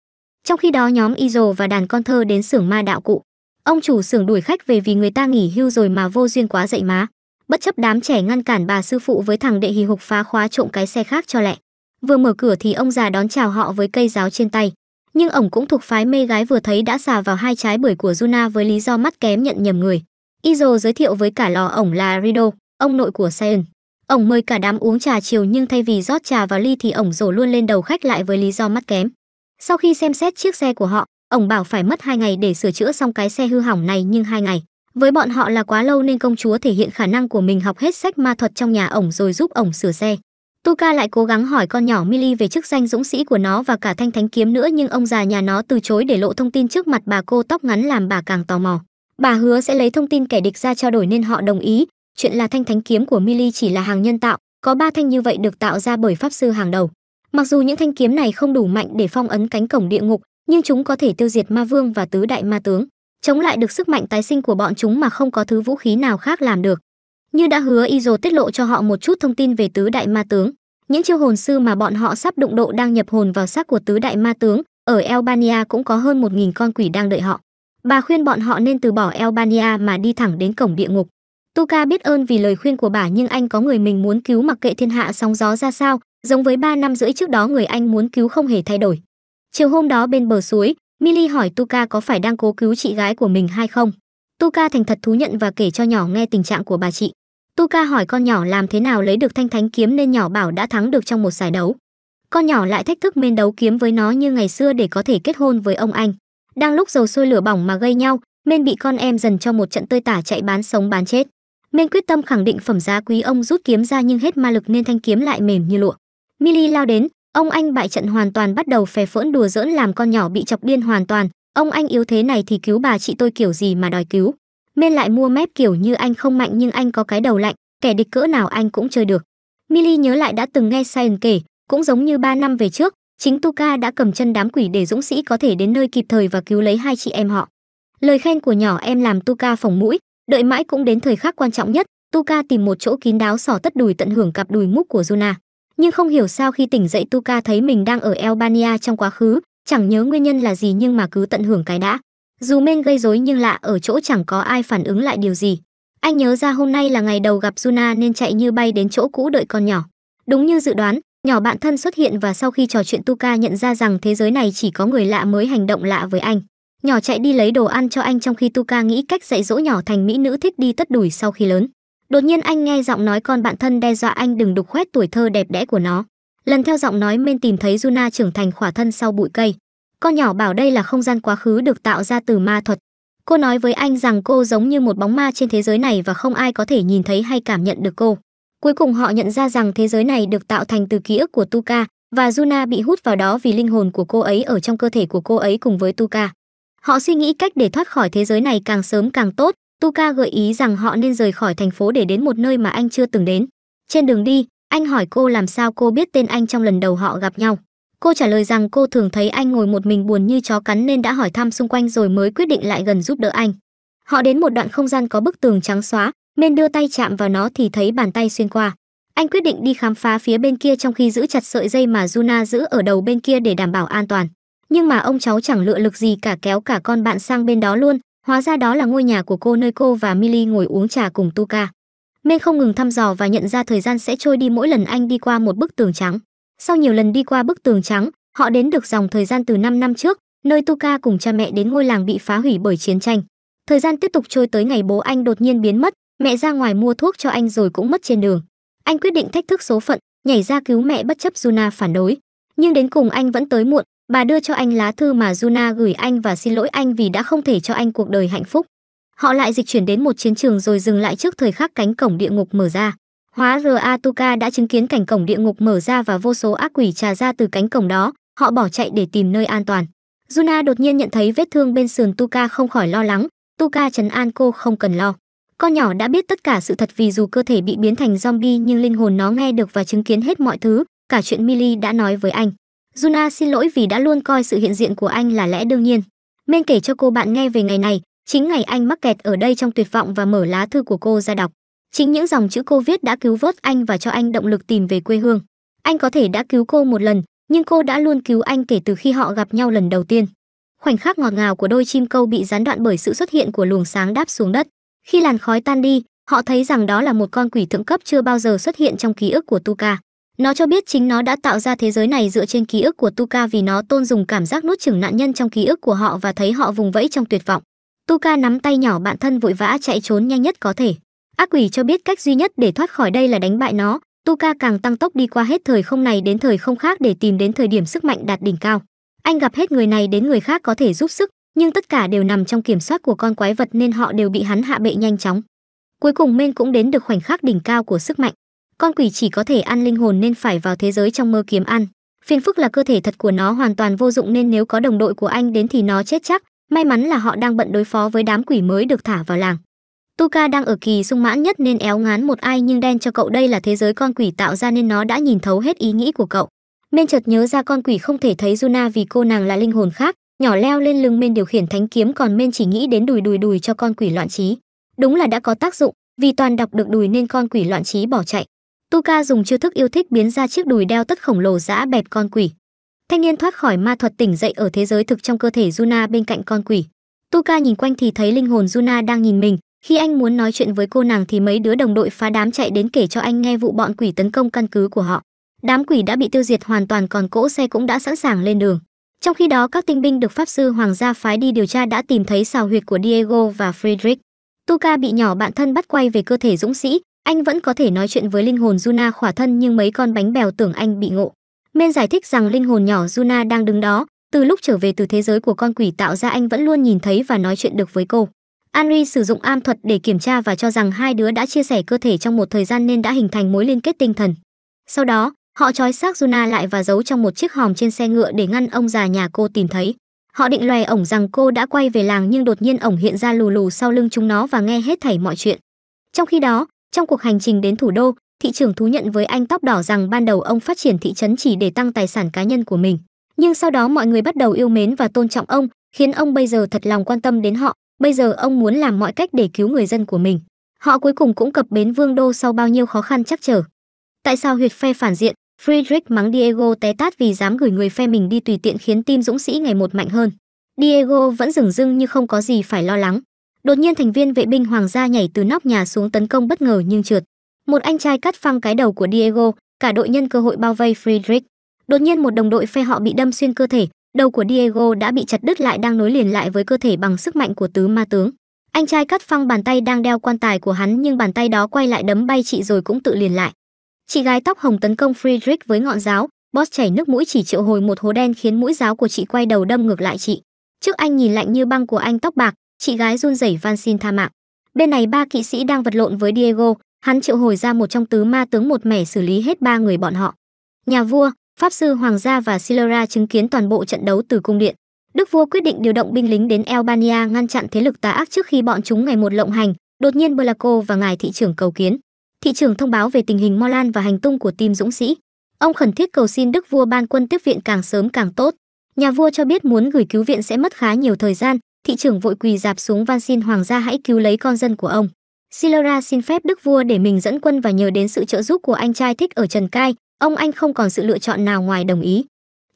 Trong khi đó nhóm Izo và đàn con thơ đến xưởng ma đạo cụ. Ông chủ xưởng đuổi khách về vì người ta nghỉ hưu rồi mà vô duyên quá dậy má. Bất chấp đám trẻ ngăn cản bà sư phụ với thằng đệ hì hục phá khóa trộm cái xe khác cho lẹ. Vừa mở cửa thì ông già đón chào họ với cây giáo trên tay. Nhưng ổng cũng thuộc phái mê gái vừa thấy đã xà vào hai trái bưởi của Juna với lý do mắt kém nhận nhầm người. Izo giới thiệu với cả lò ổng là Rido, ông nội của Sion. Ổng mời cả đám uống trà chiều nhưng thay vì rót trà vào ly thì ổng rổ luôn lên đầu khách lại với lý do mắt kém. Sau khi xem xét chiếc xe của họ, ổng bảo phải mất hai ngày để sửa chữa xong cái xe hư hỏng này nhưng hai ngày. Với bọn họ là quá lâu nên công chúa thể hiện khả năng của mình học hết sách ma thuật trong nhà ổng rồi giúp ổng sửa xe. Tuka lại cố gắng hỏi con nhỏ Milly về chức danh dũng sĩ của nó và cả thanh thánh kiếm nữa nhưng ông già nhà nó từ chối để lộ thông tin trước mặt bà cô tóc ngắn làm bà càng tò mò. Bà hứa sẽ lấy thông tin kẻ địch ra trao đổi nên họ đồng ý, chuyện là thanh thánh kiếm của Milly chỉ là hàng nhân tạo, có ba thanh như vậy được tạo ra bởi pháp sư hàng đầu. Mặc dù những thanh kiếm này không đủ mạnh để phong ấn cánh cổng địa ngục, nhưng chúng có thể tiêu diệt ma vương và tứ đại ma tướng, chống lại được sức mạnh tái sinh của bọn chúng mà không có thứ vũ khí nào khác làm được. Như đã hứa Izo tiết lộ cho họ một chút thông tin về tứ đại ma tướng, những chiêu hồn sư mà bọn họ sắp đụng độ đang nhập hồn vào xác của tứ đại ma tướng, ở Albania cũng có hơn 1000 con quỷ đang đợi họ. Bà khuyên bọn họ nên từ bỏ Albania mà đi thẳng đến cổng địa ngục. Tuka biết ơn vì lời khuyên của bà nhưng anh có người mình muốn cứu mặc kệ thiên hạ sóng gió ra sao, giống với ba năm rưỡi trước đó người anh muốn cứu không hề thay đổi. Chiều hôm đó bên bờ suối, Milly hỏi Tuka có phải đang cố cứu chị gái của mình hay không. Tuka thành thật thú nhận và kể cho nhỏ nghe tình trạng của bà chị. Tuka hỏi con nhỏ làm thế nào lấy được thanh thánh kiếm nên nhỏ bảo đã thắng được trong một giải đấu. Con nhỏ lại thách thức men đấu kiếm với nó như ngày xưa để có thể kết hôn với ông anh. Đang lúc dầu sôi lửa bỏng mà gây nhau, men bị con em dần cho một trận tơi tả chạy bán sống bán chết. Men quyết tâm khẳng định phẩm giá quý ông rút kiếm ra nhưng hết ma lực nên thanh kiếm lại mềm như lụa. Milly lao đến, Ông anh bại trận hoàn toàn bắt đầu phè phỡn đùa giỡn làm con nhỏ bị chọc điên hoàn toàn, ông anh yếu thế này thì cứu bà chị tôi kiểu gì mà đòi cứu. Men lại mua mép kiểu như anh không mạnh nhưng anh có cái đầu lạnh, kẻ địch cỡ nào anh cũng chơi được. Milly nhớ lại đã từng nghe Sion kể, cũng giống như 3 năm về trước, chính Tuka đã cầm chân đám quỷ để dũng sĩ có thể đến nơi kịp thời và cứu lấy hai chị em họ. Lời khen của nhỏ em làm Tuka phồng mũi, đợi mãi cũng đến thời khắc quan trọng nhất, Tuka tìm một chỗ kín đáo sỏ tất đùi tận hưởng cặp đùi múc của Juna. Nhưng không hiểu sao khi tỉnh dậy Tuka thấy mình đang ở Albania trong quá khứ, chẳng nhớ nguyên nhân là gì nhưng mà cứ tận hưởng cái đã. Dù men gây rối nhưng lạ ở chỗ chẳng có ai phản ứng lại điều gì. Anh nhớ ra hôm nay là ngày đầu gặp Juna nên chạy như bay đến chỗ cũ đợi con nhỏ. Đúng như dự đoán, nhỏ bạn thân xuất hiện và sau khi trò chuyện Tuka nhận ra rằng thế giới này chỉ có người lạ mới hành động lạ với anh. Nhỏ chạy đi lấy đồ ăn cho anh trong khi Tuka nghĩ cách dạy dỗ nhỏ thành mỹ nữ thích đi tất đuổi sau khi lớn. Đột nhiên anh nghe giọng nói con bạn thân đe dọa anh đừng đục khoét tuổi thơ đẹp đẽ của nó. Lần theo giọng nói men tìm thấy Juna trưởng thành khỏa thân sau bụi cây. Con nhỏ bảo đây là không gian quá khứ được tạo ra từ ma thuật. Cô nói với anh rằng cô giống như một bóng ma trên thế giới này và không ai có thể nhìn thấy hay cảm nhận được cô. Cuối cùng họ nhận ra rằng thế giới này được tạo thành từ ký ức của Tuka và Juna bị hút vào đó vì linh hồn của cô ấy ở trong cơ thể của cô ấy cùng với Tuka. Họ suy nghĩ cách để thoát khỏi thế giới này càng sớm càng tốt. Tuka gợi ý rằng họ nên rời khỏi thành phố để đến một nơi mà anh chưa từng đến. Trên đường đi, anh hỏi cô làm sao cô biết tên anh trong lần đầu họ gặp nhau. Cô trả lời rằng cô thường thấy anh ngồi một mình buồn như chó cắn nên đã hỏi thăm xung quanh rồi mới quyết định lại gần giúp đỡ anh. Họ đến một đoạn không gian có bức tường trắng xóa, men đưa tay chạm vào nó thì thấy bàn tay xuyên qua. Anh quyết định đi khám phá phía bên kia trong khi giữ chặt sợi dây mà Juna giữ ở đầu bên kia để đảm bảo an toàn. Nhưng mà ông cháu chẳng lựa lực gì cả kéo cả con bạn sang bên đó luôn, hóa ra đó là ngôi nhà của cô nơi cô và Milly ngồi uống trà cùng Tuka. Men không ngừng thăm dò và nhận ra thời gian sẽ trôi đi mỗi lần anh đi qua một bức tường trắng. Sau nhiều lần đi qua bức tường trắng, họ đến được dòng thời gian từ 5 năm trước, nơi Tuka cùng cha mẹ đến ngôi làng bị phá hủy bởi chiến tranh. Thời gian tiếp tục trôi tới ngày bố anh đột nhiên biến mất, mẹ ra ngoài mua thuốc cho anh rồi cũng mất trên đường. Anh quyết định thách thức số phận, nhảy ra cứu mẹ bất chấp Juna phản đối. Nhưng đến cùng anh vẫn tới muộn, bà đưa cho anh lá thư mà Juna gửi anh và xin lỗi anh vì đã không thể cho anh cuộc đời hạnh phúc. Họ lại dịch chuyển đến một chiến trường rồi dừng lại trước thời khắc cánh cổng địa ngục mở ra. Hóa ra Tuka đã chứng kiến cảnh cổng địa ngục mở ra và vô số ác quỷ trà ra từ cánh cổng đó, họ bỏ chạy để tìm nơi an toàn. Juna đột nhiên nhận thấy vết thương bên sườn Tuka không khỏi lo lắng, Tuka trấn an cô không cần lo. Con nhỏ đã biết tất cả sự thật vì dù cơ thể bị biến thành zombie nhưng linh hồn nó nghe được và chứng kiến hết mọi thứ, cả chuyện Milly đã nói với anh. Juna xin lỗi vì đã luôn coi sự hiện diện của anh là lẽ đương nhiên. Men kể cho cô bạn nghe về ngày này, chính ngày anh mắc kẹt ở đây trong tuyệt vọng và mở lá thư của cô ra đọc. Chính những dòng chữ cô viết đã cứu vớt anh và cho anh động lực tìm về quê hương. Anh có thể đã cứu cô một lần, nhưng cô đã luôn cứu anh kể từ khi họ gặp nhau lần đầu tiên. Khoảnh khắc ngọt ngào của đôi chim câu bị gián đoạn bởi sự xuất hiện của luồng sáng đáp xuống đất. Khi làn khói tan đi, họ thấy rằng đó là một con quỷ thượng cấp chưa bao giờ xuất hiện trong ký ức của Tuka. Nó cho biết chính nó đã tạo ra thế giới này dựa trên ký ức của Tuka vì nó tôn dùng cảm giác nuốt chửng nạn nhân trong ký ức của họ và thấy họ vùng vẫy trong tuyệt vọng. Tuka nắm tay nhỏ bạn thân vội vã chạy trốn nhanh nhất có thể. Ác quỷ cho biết cách duy nhất để thoát khỏi đây là đánh bại nó. Tuka càng tăng tốc đi qua hết thời không này đến thời không khác để tìm đến thời điểm sức mạnh đạt đỉnh cao. Anh gặp hết người này đến người khác có thể giúp sức, nhưng tất cả đều nằm trong kiểm soát của con quái vật nên họ đều bị hắn hạ bệ nhanh chóng. Cuối cùng Men cũng đến được khoảnh khắc đỉnh cao của sức mạnh. Con quỷ chỉ có thể ăn linh hồn nên phải vào thế giới trong mơ kiếm ăn. Phiền phức là cơ thể thật của nó hoàn toàn vô dụng nên nếu có đồng đội của anh đến thì nó chết chắc. May mắn là họ đang bận đối phó với đám quỷ mới được thả vào làng. Tuka đang ở kỳ sung mãn nhất nên éo ngán một ai nhưng đen cho cậu đây là thế giới con quỷ tạo ra nên nó đã nhìn thấu hết ý nghĩ của cậu. Men chợt nhớ ra con quỷ không thể thấy Juna vì cô nàng là linh hồn khác, nhỏ leo lên lưng Men điều khiển thánh kiếm còn Men chỉ nghĩ đến đùi đùi đùi cho con quỷ loạn trí. Đúng là đã có tác dụng, vì toàn đọc được đùi nên con quỷ loạn trí bỏ chạy. Tuka dùng chiêu thức yêu thích biến ra chiếc đùi đeo tất khổng lồ giã bẹp con quỷ. Thanh niên thoát khỏi ma thuật tỉnh dậy ở thế giới thực trong cơ thể Juna bên cạnh con quỷ. Tuka nhìn quanh thì thấy linh hồn Juna đang nhìn mình, khi anh muốn nói chuyện với cô nàng thì mấy đứa đồng đội phá đám chạy đến kể cho anh nghe vụ bọn quỷ tấn công căn cứ của họ. Đám quỷ đã bị tiêu diệt hoàn toàn còn cỗ xe cũng đã sẵn sàng lên đường. Trong khi đó các tinh binh được pháp sư hoàng gia phái đi điều tra đã tìm thấy xào huyệt của Diego và Friedrich. Tuka bị nhỏ bạn thân bắt quay về cơ thể dũng sĩ, anh vẫn có thể nói chuyện với linh hồn Juna khỏa thân nhưng mấy con bánh bèo tưởng anh bị ngộ. Men giải thích rằng linh hồn nhỏ Juna đang đứng đó, từ lúc trở về từ thế giới của con quỷ tạo ra anh vẫn luôn nhìn thấy và nói chuyện được với cô. Henry sử dụng am thuật để kiểm tra và cho rằng hai đứa đã chia sẻ cơ thể trong một thời gian nên đã hình thành mối liên kết tinh thần. Sau đó, Họ trói xác Juna lại và giấu trong một chiếc hòm trên xe ngựa để ngăn ông già nhà cô tìm thấy. Họ định lòe ổng rằng cô đã quay về làng nhưng đột nhiên ổng hiện ra lù lù sau lưng chúng nó và nghe hết thảy mọi chuyện. Trong khi đó, trong cuộc hành trình đến thủ đô, thị trưởng thú nhận với anh tóc đỏ rằng ban đầu ông phát triển thị trấn chỉ để tăng tài sản cá nhân của mình. Nhưng sau đó mọi người bắt đầu yêu mến và tôn trọng ông, khiến ông bây giờ thật lòng quan tâm đến họ. Bây giờ ông muốn làm mọi cách để cứu người dân của mình. Họ cuối cùng cũng cập bến Vương đô sau bao nhiêu khó khăn chắc trở. Tại sao huyệt phe phản diện? Friedrich mắng Diego té tát vì dám gửi người phe mình đi tùy tiện khiến tim dũng sĩ ngày một mạnh hơn. Diego vẫn rừng dưng như không có gì phải lo lắng. Đột nhiên thành viên vệ binh hoàng gia nhảy từ nóc nhà xuống tấn công bất ngờ nhưng trượt. Một anh trai cắt phăng cái đầu của Diego, cả đội nhân cơ hội bao vây Friedrich. Đột nhiên một đồng đội phe họ bị đâm xuyên cơ thể, đầu của Diego đã bị chặt đứt lại đang nối liền lại với cơ thể bằng sức mạnh của tứ ma tướng. Anh trai cắt phăng bàn tay đang đeo quan tài của hắn nhưng bàn tay đó quay lại đấm bay chị rồi cũng tự liền lại. Chị gái tóc hồng tấn công Friedrich với ngọn giáo, boss chảy nước mũi chỉ triệu hồi một hố đen khiến mũi giáo của chị quay đầu đâm ngược lại chị. Trước anh nhìn lạnh như băng của anh tóc bạc, chị gái run rẩy van xin tha mạng. Bên này ba kỵ sĩ đang vật lộn với Diego, hắn triệu hồi ra một trong tứ ma tướng một mẻ xử lý hết ba người bọn họ. Nhà vua, pháp sư hoàng gia và Silera chứng kiến toàn bộ trận đấu từ cung điện. Đức vua quyết định điều động binh lính đến Albania ngăn chặn thế lực tà ác trước khi bọn chúng ngày một lộng hành. Đột nhiên Blanco và ngài thị trưởng cầu kiến. Thị trưởng thông báo về tình hình Molan và hành tung của team dũng sĩ. Ông khẩn thiết cầu xin Đức vua ban quân tiếp viện càng sớm càng tốt. Nhà vua cho biết muốn gửi cứu viện sẽ mất khá nhiều thời gian, thị trưởng vội quỳ dạp xuống van xin hoàng gia hãy cứu lấy con dân của ông. Silera xin phép đức vua để mình dẫn quân và nhờ đến sự trợ giúp của anh trai thích ở Trần Cai, ông anh không còn sự lựa chọn nào ngoài đồng ý.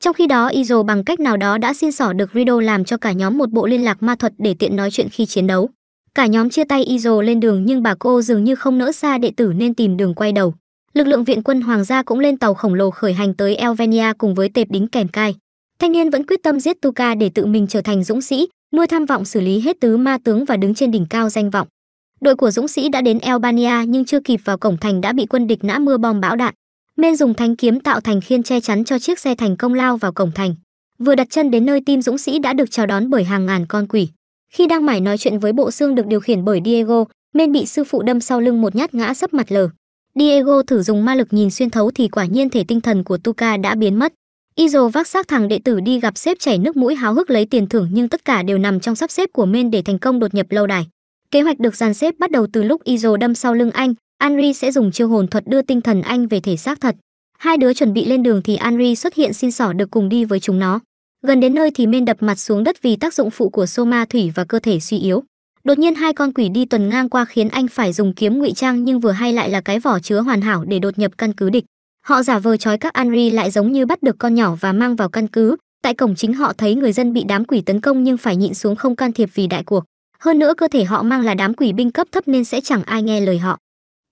Trong khi đó, Izo bằng cách nào đó đã xin sỏ được Rido làm cho cả nhóm một bộ liên lạc ma thuật để tiện nói chuyện khi chiến đấu. Cả nhóm chia tay Izo lên đường nhưng bà cô dường như không nỡ xa đệ tử nên tìm đường quay đầu. Lực lượng viện quân hoàng gia cũng lên tàu khổng lồ khởi hành tới Elvenia cùng với tệp đính kèm cai. Thanh niên vẫn quyết tâm giết Tuka để tự mình trở thành dũng sĩ, nuôi tham vọng xử lý hết tứ ma tướng và đứng trên đỉnh cao danh vọng. Đội của dũng sĩ đã đến Albania nhưng chưa kịp vào cổng thành đã bị quân địch nã mưa bom bão đạn. Men dùng thanh kiếm tạo thành khiên che chắn cho chiếc xe thành công lao vào cổng thành. Vừa đặt chân đến nơi tim dũng sĩ đã được chào đón bởi hàng ngàn con quỷ. Khi đang mải nói chuyện với bộ xương được điều khiển bởi Diego, Men bị sư phụ đâm sau lưng một nhát ngã sấp mặt lờ. Diego thử dùng ma lực nhìn xuyên thấu thì quả nhiên thể tinh thần của Tuka đã biến mất. Izo vác xác thằng đệ tử đi gặp sếp chảy nước mũi háo hức lấy tiền thưởng nhưng tất cả đều nằm trong sắp xếp của Men để thành công đột nhập lâu đài. Kế hoạch được dàn xếp bắt đầu từ lúc Izo đâm sau lưng anh, Henry sẽ dùng chiêu hồn thuật đưa tinh thần anh về thể xác thật. Hai đứa chuẩn bị lên đường thì Henry xuất hiện xin sỏ được cùng đi với chúng nó. Gần đến nơi thì Men đập mặt xuống đất vì tác dụng phụ của soma thủy và cơ thể suy yếu. Đột nhiên hai con quỷ đi tuần ngang qua khiến anh phải dùng kiếm ngụy trang nhưng vừa hay lại là cái vỏ chứa hoàn hảo để đột nhập căn cứ địch. Họ giả vờ trói các Anri lại giống như bắt được con nhỏ và mang vào căn cứ. Tại cổng chính họ thấy người dân bị đám quỷ tấn công nhưng phải nhịn xuống không can thiệp vì đại cuộc. Hơn nữa cơ thể họ mang là đám quỷ binh cấp thấp nên sẽ chẳng ai nghe lời họ.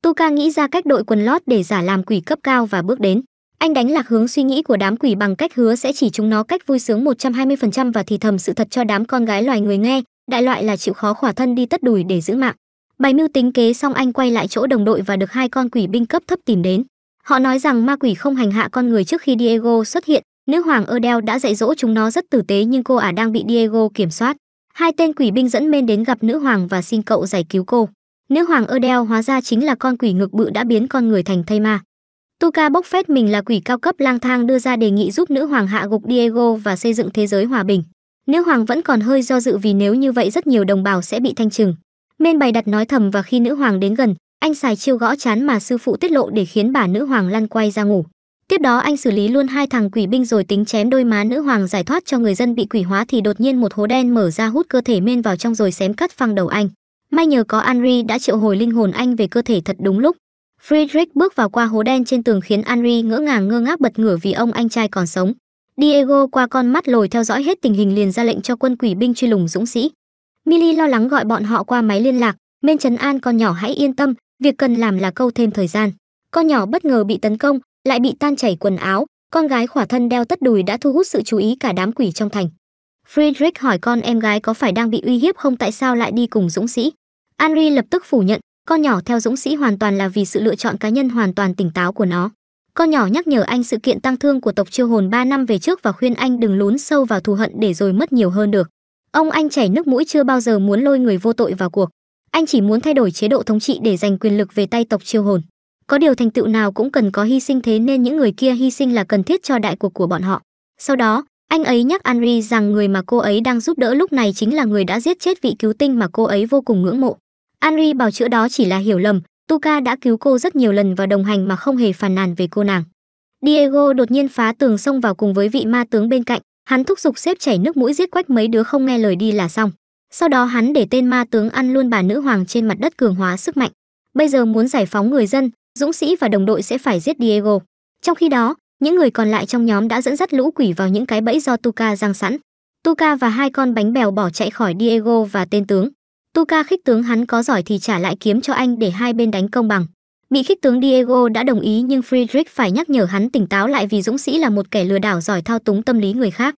Tuka nghĩ ra cách đội quần lót để giả làm quỷ cấp cao và bước đến. Anh đánh lạc hướng suy nghĩ của đám quỷ bằng cách hứa sẽ chỉ chúng nó cách vui sướng 120% và thì thầm sự thật cho đám con gái loài người nghe, đại loại là chịu khó khỏa thân đi tất đùi để giữ mạng. Bày mưu tính kế xong anh quay lại chỗ đồng đội và được hai con quỷ binh cấp thấp tìm đến. Họ nói rằng ma quỷ không hành hạ con người trước khi Diego xuất hiện, nữ hoàng Erdel đã dạy dỗ chúng nó rất tử tế nhưng cô ả đang bị Diego kiểm soát. Hai tên quỷ binh dẫn men đến gặp nữ hoàng và xin cậu giải cứu cô. Nữ hoàng Erdel hóa ra chính là con quỷ ngực bự đã biến con người thành thây ma. Tuka bốc phét mình là quỷ cao cấp lang thang đưa ra đề nghị giúp nữ hoàng hạ gục Diego và xây dựng thế giới hòa bình. Nữ hoàng vẫn còn hơi do dự vì nếu như vậy rất nhiều đồng bào sẽ bị thanh trừng. Men bày đặt nói thầm và khi nữ hoàng đến gần, anh xài chiêu gõ chán mà sư phụ tiết lộ để khiến bà nữ hoàng lăn quay ra ngủ. Tiếp đó anh xử lý luôn hai thằng quỷ binh rồi tính chém đôi má nữ hoàng giải thoát cho người dân bị quỷ hóa thì đột nhiên một hố đen mở ra hút cơ thể men vào trong rồi xém cắt phăng đầu anh. May nhờ có Anri đã triệu hồi linh hồn anh về cơ thể thật đúng lúc. Friedrich bước vào qua hố đen trên tường khiến Henry ngỡ ngàng ngơ ngác bật ngửa vì ông anh trai còn sống. Diego qua con mắt lồi theo dõi hết tình hình liền ra lệnh cho quân quỷ binh truy lùng dũng sĩ. Milly lo lắng gọi bọn họ qua máy liên lạc, men trấn an con nhỏ hãy yên tâm, việc cần làm là câu thêm thời gian. Con nhỏ bất ngờ bị tấn công, lại bị tan chảy quần áo, con gái khỏa thân đeo tất đùi đã thu hút sự chú ý cả đám quỷ trong thành. Friedrich hỏi con em gái có phải đang bị uy hiếp không tại sao lại đi cùng dũng sĩ. Henry lập tức phủ nhận, con nhỏ theo dũng sĩ hoàn toàn là vì sự lựa chọn cá nhân hoàn toàn tỉnh táo của nó. Con nhỏ nhắc nhở anh sự kiện tăng thương của tộc chiêu hồn 3 năm về trước và khuyên anh đừng lún sâu vào thù hận để rồi mất nhiều hơn được. Ông anh chảy nước mũi chưa bao giờ muốn lôi người vô tội vào cuộc. Anh chỉ muốn thay đổi chế độ thống trị để giành quyền lực về tay tộc chiêu hồn. Có điều thành tựu nào cũng cần có hy sinh thế nên những người kia hy sinh là cần thiết cho đại cuộc của bọn họ. Sau đó, anh ấy nhắc Anri rằng người mà cô ấy đang giúp đỡ lúc này chính là người đã giết chết vị cứu tinh mà cô ấy vô cùng ngưỡng mộ. Anri bảo chữa đó chỉ là hiểu lầm, Tuka đã cứu cô rất nhiều lần và đồng hành mà không hề phàn nàn về cô nàng. Diego đột nhiên phá tường xông vào cùng với vị ma tướng bên cạnh, hắn thúc giục xếp chảy nước mũi giết quách mấy đứa không nghe lời đi là xong. Sau đó hắn để tên ma tướng ăn luôn bà nữ hoàng trên mặt đất cường hóa sức mạnh. Bây giờ muốn giải phóng người dân, dũng sĩ và đồng đội sẽ phải giết Diego. Trong khi đó, những người còn lại trong nhóm đã dẫn dắt lũ quỷ vào những cái bẫy do Tuca giăng sẵn. Tuca và hai con bánh bèo bỏ chạy khỏi Diego và tên tướng. Tuca khích tướng hắn có giỏi thì trả lại kiếm cho anh để hai bên đánh công bằng. Bị khích tướng Diego đã đồng ý nhưng Friedrich phải nhắc nhở hắn tỉnh táo lại vì Dũng sĩ là một kẻ lừa đảo giỏi thao túng tâm lý người khác.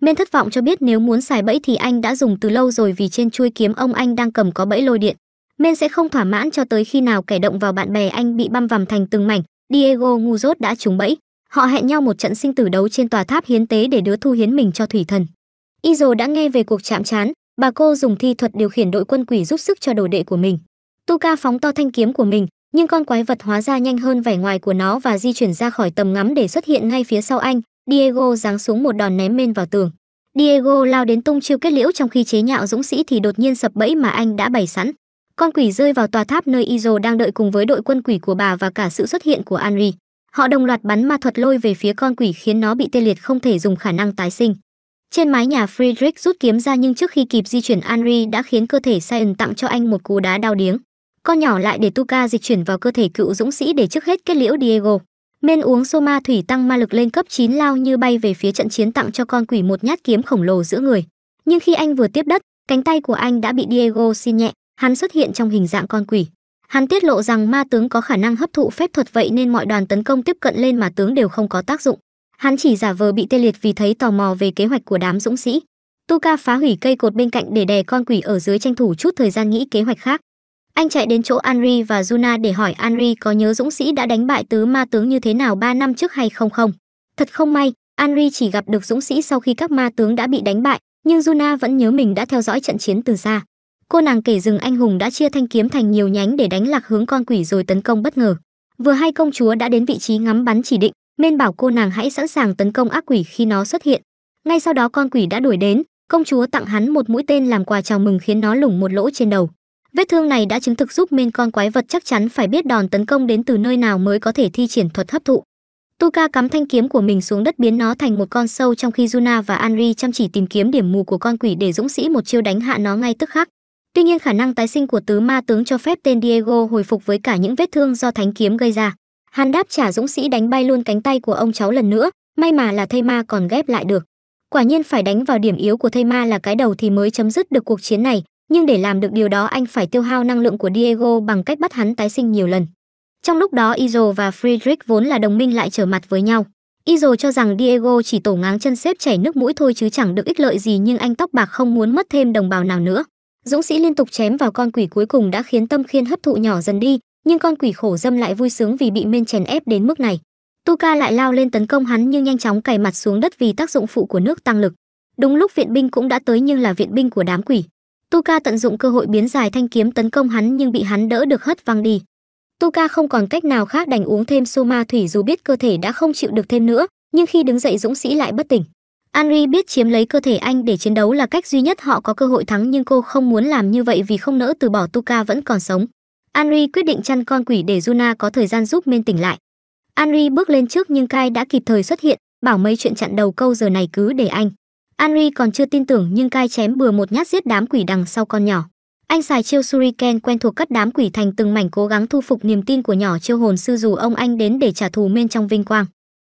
Men thất vọng cho biết nếu muốn xài bẫy thì anh đã dùng từ lâu rồi vì trên chuôi kiếm ông anh đang cầm có bẫy lôi điện. Men sẽ không thỏa mãn cho tới khi nào kẻ động vào bạn bè anh bị băm vằm thành từng mảnh. Diego ngu dốt đã trúng bẫy. Họ hẹn nhau một trận sinh tử đấu trên tòa tháp hiến tế để đứa thu hiến mình cho thủy thần. Izo đã nghe về cuộc chạm trán, bà cô dùng thi thuật điều khiển đội quân quỷ giúp sức cho đồ đệ của mình. Tuca phóng to thanh kiếm của mình, nhưng con quái vật hóa ra nhanh hơn vẻ ngoài của nó và di chuyển ra khỏi tầm ngắm để xuất hiện ngay phía sau anh. Diego giáng xuống một đòn ném men vào tường. Diego lao đến tung chiêu kết liễu trong khi chế nhạo dũng sĩ thì đột nhiên sập bẫy mà anh đã bày sẵn. Con quỷ rơi vào tòa tháp nơi Izo đang đợi cùng với đội quân quỷ của bà và cả sự xuất hiện của Anri. Họ đồng loạt bắn ma thuật lôi về phía con quỷ khiến nó bị tê liệt không thể dùng khả năng tái sinh. Trên mái nhà Friedrich rút kiếm ra nhưng trước khi kịp di chuyển Anri đã khiến cơ thể Sion tặng cho anh một cú đá đau điếng. Con nhỏ lại để Tuka dịch chuyển vào cơ thể cựu dũng sĩ để trước hết kết liễu Diego. Men uống soma thủy tăng ma lực lên cấp 9 lao như bay về phía trận chiến tặng cho con quỷ một nhát kiếm khổng lồ giữa người. Nhưng khi anh vừa tiếp đất, cánh tay của anh đã bị Diego xin nhẹ, hắn xuất hiện trong hình dạng con quỷ. Hắn tiết lộ rằng ma tướng có khả năng hấp thụ phép thuật vậy nên mọi đoàn tấn công tiếp cận lên mà tướng đều không có tác dụng. Hắn chỉ giả vờ bị tê liệt vì thấy tò mò về kế hoạch của đám dũng sĩ. Tuka phá hủy cây cột bên cạnh để đè con quỷ ở dưới tranh thủ chút thời gian nghĩ kế hoạch khác. Anh chạy đến chỗ Anri và Juna để hỏi Anri có nhớ dũng sĩ đã đánh bại tứ ma tướng như thế nào 3 năm trước hay không không. Thật không may, Anri chỉ gặp được dũng sĩ sau khi các ma tướng đã bị đánh bại, nhưng Juna vẫn nhớ mình đã theo dõi trận chiến từ xa. Cô nàng kể rừng anh hùng đã chia thanh kiếm thành nhiều nhánh để đánh lạc hướng con quỷ rồi tấn công bất ngờ. Vừa hay công chúa đã đến vị trí ngắm bắn chỉ định, nên bảo cô nàng hãy sẵn sàng tấn công ác quỷ khi nó xuất hiện. Ngay sau đó con quỷ đã đuổi đến, công chúa tặng hắn một mũi tên làm quà chào mừng khiến nó lủng một lỗ trên đầu. Vết thương này đã chứng thực giúp men con quái vật chắc chắn phải biết đòn tấn công đến từ nơi nào mới có thể thi triển thuật hấp thụ. Tuka cắm thanh kiếm của mình xuống đất biến nó thành một con sâu trong khi Juna và Anri chăm chỉ tìm kiếm điểm mù của con quỷ để dũng sĩ một chiêu đánh hạ nó ngay tức khắc. Tuy nhiên khả năng tái sinh của tứ ma tướng cho phép tên Diego hồi phục với cả những vết thương do thánh kiếm gây ra. Hắn đáp trả dũng sĩ đánh bay luôn cánh tay của ông cháu lần nữa, may mà là thây ma còn ghép lại được. Quả nhiên phải đánh vào điểm yếu của thây ma là cái đầu thì mới chấm dứt được cuộc chiến này, nhưng để làm được điều đó anh phải tiêu hao năng lượng của Diego bằng cách bắt hắn tái sinh nhiều lần. Trong lúc đó Izo và Friedrich vốn là đồng minh lại trở mặt với nhau. Izo cho rằng Diego chỉ tổ ngáng chân xếp chảy nước mũi thôi chứ chẳng được ích lợi gì nhưng anh tóc bạc không muốn mất thêm đồng bào nào nữa. Dũng sĩ liên tục chém vào con quỷ cuối cùng đã khiến tâm khiên hấp thụ nhỏ dần đi, nhưng con quỷ khổ dâm lại vui sướng vì bị men chèn ép đến mức này. Tuca lại lao lên tấn công hắn nhưng nhanh chóng cày mặt xuống đất vì tác dụng phụ của nước tăng lực. Đúng lúc viện binh cũng đã tới nhưng là viện binh của đám quỷ. Tuca tận dụng cơ hội biến dài thanh kiếm tấn công hắn nhưng bị hắn đỡ được hất văng đi. Tuca không còn cách nào khác đành uống thêm soma thủy dù biết cơ thể đã không chịu được thêm nữa, nhưng khi đứng dậy dũng sĩ lại bất tỉnh. Anri biết chiếm lấy cơ thể anh để chiến đấu là cách duy nhất họ có cơ hội thắng nhưng cô không muốn làm như vậy vì không nỡ từ bỏ Tuca vẫn còn sống. Anri quyết định chăn con quỷ để Juna có thời gian giúp men tỉnh lại. Anri bước lên trước nhưng Kai đã kịp thời xuất hiện, bảo mấy chuyện chặn đầu câu giờ này cứ để anh. Anri còn chưa tin tưởng nhưng Kai chém bừa một nhát giết đám quỷ đằng sau con nhỏ. Anh xài chiêu Shuriken quen thuộc cắt đám quỷ thành từng mảnh cố gắng thu phục niềm tin của nhỏ chiêu hồn sư dù ông anh đến để trả thù men trong vinh quang.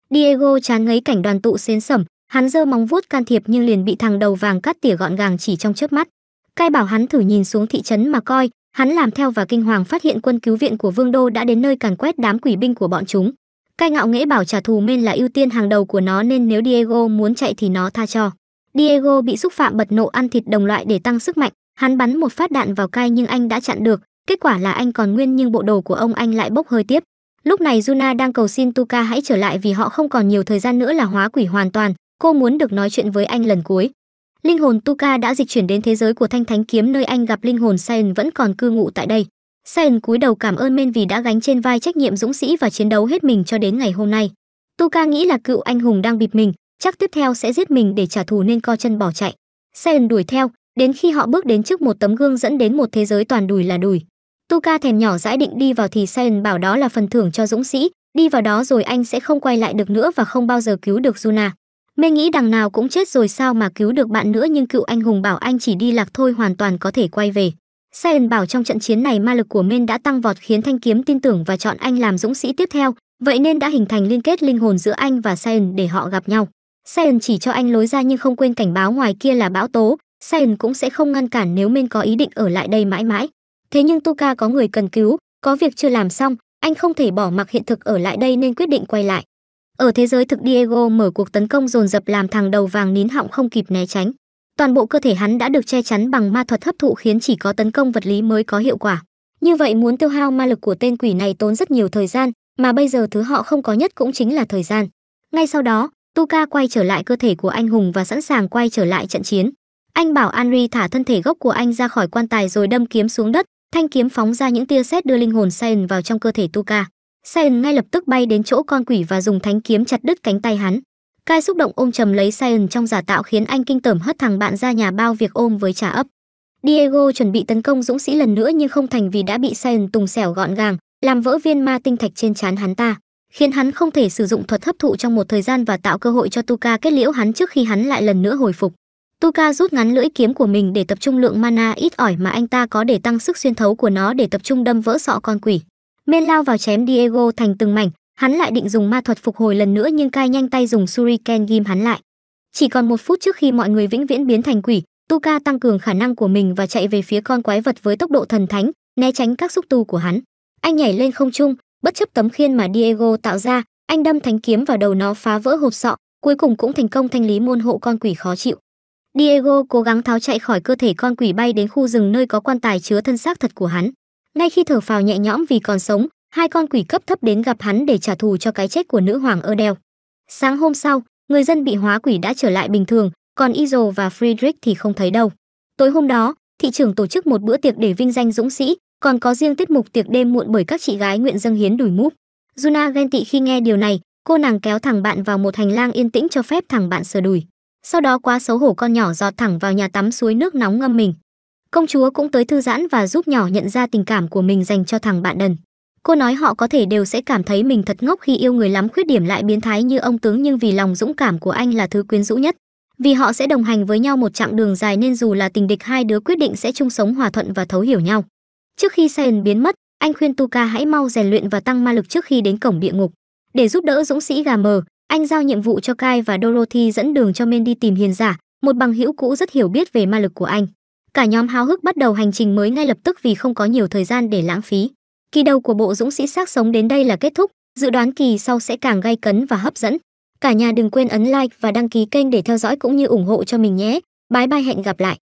Diego chán ngấy cảnh đoàn tụ xến sẩm, hắn giơ móng vuốt can thiệp nhưng liền bị thằng đầu vàng cắt tỉa gọn gàng chỉ trong chớp mắt. Cai bảo hắn thử nhìn xuống thị trấn mà coi, hắn làm theo và kinh hoàng phát hiện quân cứu viện của Vương đô đã đến nơi càn quét đám quỷ binh của bọn chúng. Cai ngạo nghễ bảo trả thù men là ưu tiên hàng đầu của nó nên nếu Diego muốn chạy thì nó tha cho. Diego bị xúc phạm bật nộ ăn thịt đồng loại để tăng sức mạnh, hắn bắn một phát đạn vào Cai nhưng anh đã chặn được, kết quả là anh còn nguyên nhưng bộ đồ của ông anh lại bốc hơi tiếp. Lúc này Juna đang cầu xin Tuka hãy trở lại vì họ không còn nhiều thời gian nữa là hóa quỷ hoàn toàn, cô muốn được nói chuyện với anh lần cuối. Linh hồn Tuka đã dịch chuyển đến thế giới của Thanh Thánh Kiếm nơi anh gặp linh hồn Sion vẫn còn cư ngụ tại đây. Saiyan cúi đầu cảm ơn Men vì đã gánh trên vai trách nhiệm dũng sĩ và chiến đấu hết mình cho đến ngày hôm nay. Tuka nghĩ là cựu anh hùng đang bịp mình, chắc tiếp theo sẽ giết mình để trả thù nên co chân bỏ chạy. Saiyan đuổi theo, đến khi họ bước đến trước một tấm gương dẫn đến một thế giới toàn đùi là đùi. Tuka thèm nhỏ dãi định đi vào thì Saiyan bảo đó là phần thưởng cho dũng sĩ, đi vào đó rồi anh sẽ không quay lại được nữa và không bao giờ cứu được Juna. Mê nghĩ đằng nào cũng chết rồi sao mà cứu được bạn nữa nhưng cựu anh hùng bảo anh chỉ đi lạc thôi hoàn toàn có thể quay về. Saiyan bảo trong trận chiến này ma lực của Men đã tăng vọt khiến Thanh Kiếm tin tưởng và chọn anh làm dũng sĩ tiếp theo, vậy nên đã hình thành liên kết linh hồn giữa anh và Saiyan để họ gặp nhau. Saiyan chỉ cho anh lối ra nhưng không quên cảnh báo ngoài kia là bão tố, Saiyan cũng sẽ không ngăn cản nếu Men có ý định ở lại đây mãi mãi. Thế nhưng Tuka có người cần cứu, có việc chưa làm xong, anh không thể bỏ mặc hiện thực ở lại đây nên quyết định quay lại. Ở thế giới thực Diego mở cuộc tấn công dồn dập làm thằng đầu vàng nín họng không kịp né tránh. Toàn bộ cơ thể hắn đã được che chắn bằng ma thuật hấp thụ khiến chỉ có tấn công vật lý mới có hiệu quả. Như vậy muốn tiêu hao ma lực của tên quỷ này tốn rất nhiều thời gian, mà bây giờ thứ họ không có nhất cũng chính là thời gian. Ngay sau đó, Tuka quay trở lại cơ thể của anh hùng và sẵn sàng quay trở lại trận chiến. Anh bảo Anri thả thân thể gốc của anh ra khỏi quan tài rồi đâm kiếm xuống đất, thanh kiếm phóng ra những tia sét đưa linh hồn Saiyan vào trong cơ thể Tuka. Saiyan ngay lập tức bay đến chỗ con quỷ và dùng thánh kiếm chặt đứt cánh tay hắn. Kai xúc động ôm chầm lấy Saiyan trong giả tạo khiến anh kinh tởm hất thằng bạn ra nhà bao việc ôm với trả ấp. Diego chuẩn bị tấn công dũng sĩ lần nữa nhưng không thành vì đã bị Saiyan tùng xẻo gọn gàng, làm vỡ viên ma tinh thạch trên trán hắn ta, khiến hắn không thể sử dụng thuật hấp thụ trong một thời gian và tạo cơ hội cho Tuka kết liễu hắn trước khi hắn lại lần nữa hồi phục. Tuka rút ngắn lưỡi kiếm của mình để tập trung lượng mana ít ỏi mà anh ta có để tăng sức xuyên thấu của nó để tập trung đâm vỡ sọ con quỷ. Men lao vào chém Diego thành từng mảnh, hắn lại định dùng ma thuật phục hồi lần nữa nhưng cai nhanh tay dùng Shuriken ghim hắn lại. Chỉ còn một phút trước khi mọi người vĩnh viễn biến thành quỷ, Tuka tăng cường khả năng của mình và chạy về phía con quái vật với tốc độ thần thánh, né tránh các xúc tu của hắn. Anh nhảy lên không trung, bất chấp tấm khiên mà Diego tạo ra, anh đâm thánh kiếm vào đầu nó phá vỡ hộp sọ, cuối cùng cũng thành công thanh lý môn hộ con quỷ khó chịu. Diego cố gắng tháo chạy khỏi cơ thể con quỷ bay đến khu rừng nơi có quan tài chứa thân xác thật của hắn. Ngay khi thở phào nhẹ nhõm vì còn sống, hai con quỷ cấp thấp đến gặp hắn để trả thù cho cái chết của nữ hoàng Erdel. Sáng hôm sau, người dân bị hóa quỷ đã trở lại bình thường, còn Izo và Friedrich thì không thấy đâu. Tối hôm đó, thị trưởng tổ chức một bữa tiệc để vinh danh dũng sĩ, còn có riêng tiết mục tiệc đêm muộn bởi các chị gái nguyện dâng hiến đùi múp. Juna ghen tị khi nghe điều này, cô nàng kéo thằng bạn vào một hành lang yên tĩnh cho phép thằng bạn sờ đùi. Sau đó quá xấu hổ con nhỏ giọt thẳng vào nhà tắm suối nước nóng ngâm mình. Công chúa cũng tới thư giãn và giúp nhỏ nhận ra tình cảm của mình dành cho thằng bạn đần. Cô nói họ có thể đều sẽ cảm thấy mình thật ngốc khi yêu người lắm khuyết điểm lại biến thái như ông tướng nhưng vì lòng dũng cảm của anh là thứ quyến rũ nhất. Vì họ sẽ đồng hành với nhau một chặng đường dài nên dù là tình địch hai đứa quyết định sẽ chung sống hòa thuận và thấu hiểu nhau. Trước khi Saiyan biến mất, anh khuyên Tuka hãy mau rèn luyện và tăng ma lực trước khi đến cổng địa ngục. Để giúp đỡ dũng sĩ gà mờ, anh giao nhiệm vụ cho Kai và Dorothy dẫn đường cho Men đi tìm hiền giả, một bằng hữu cũ rất hiểu biết về ma lực của anh. Cả nhóm háo hức bắt đầu hành trình mới ngay lập tức vì không có nhiều thời gian để lãng phí. Kỳ đầu của bộ dũng sĩ xác sống đến đây là kết thúc, dự đoán kỳ sau sẽ càng gay cấn và hấp dẫn. Cả nhà đừng quên ấn like và đăng ký kênh để theo dõi cũng như ủng hộ cho mình nhé. Bye bye hẹn gặp lại.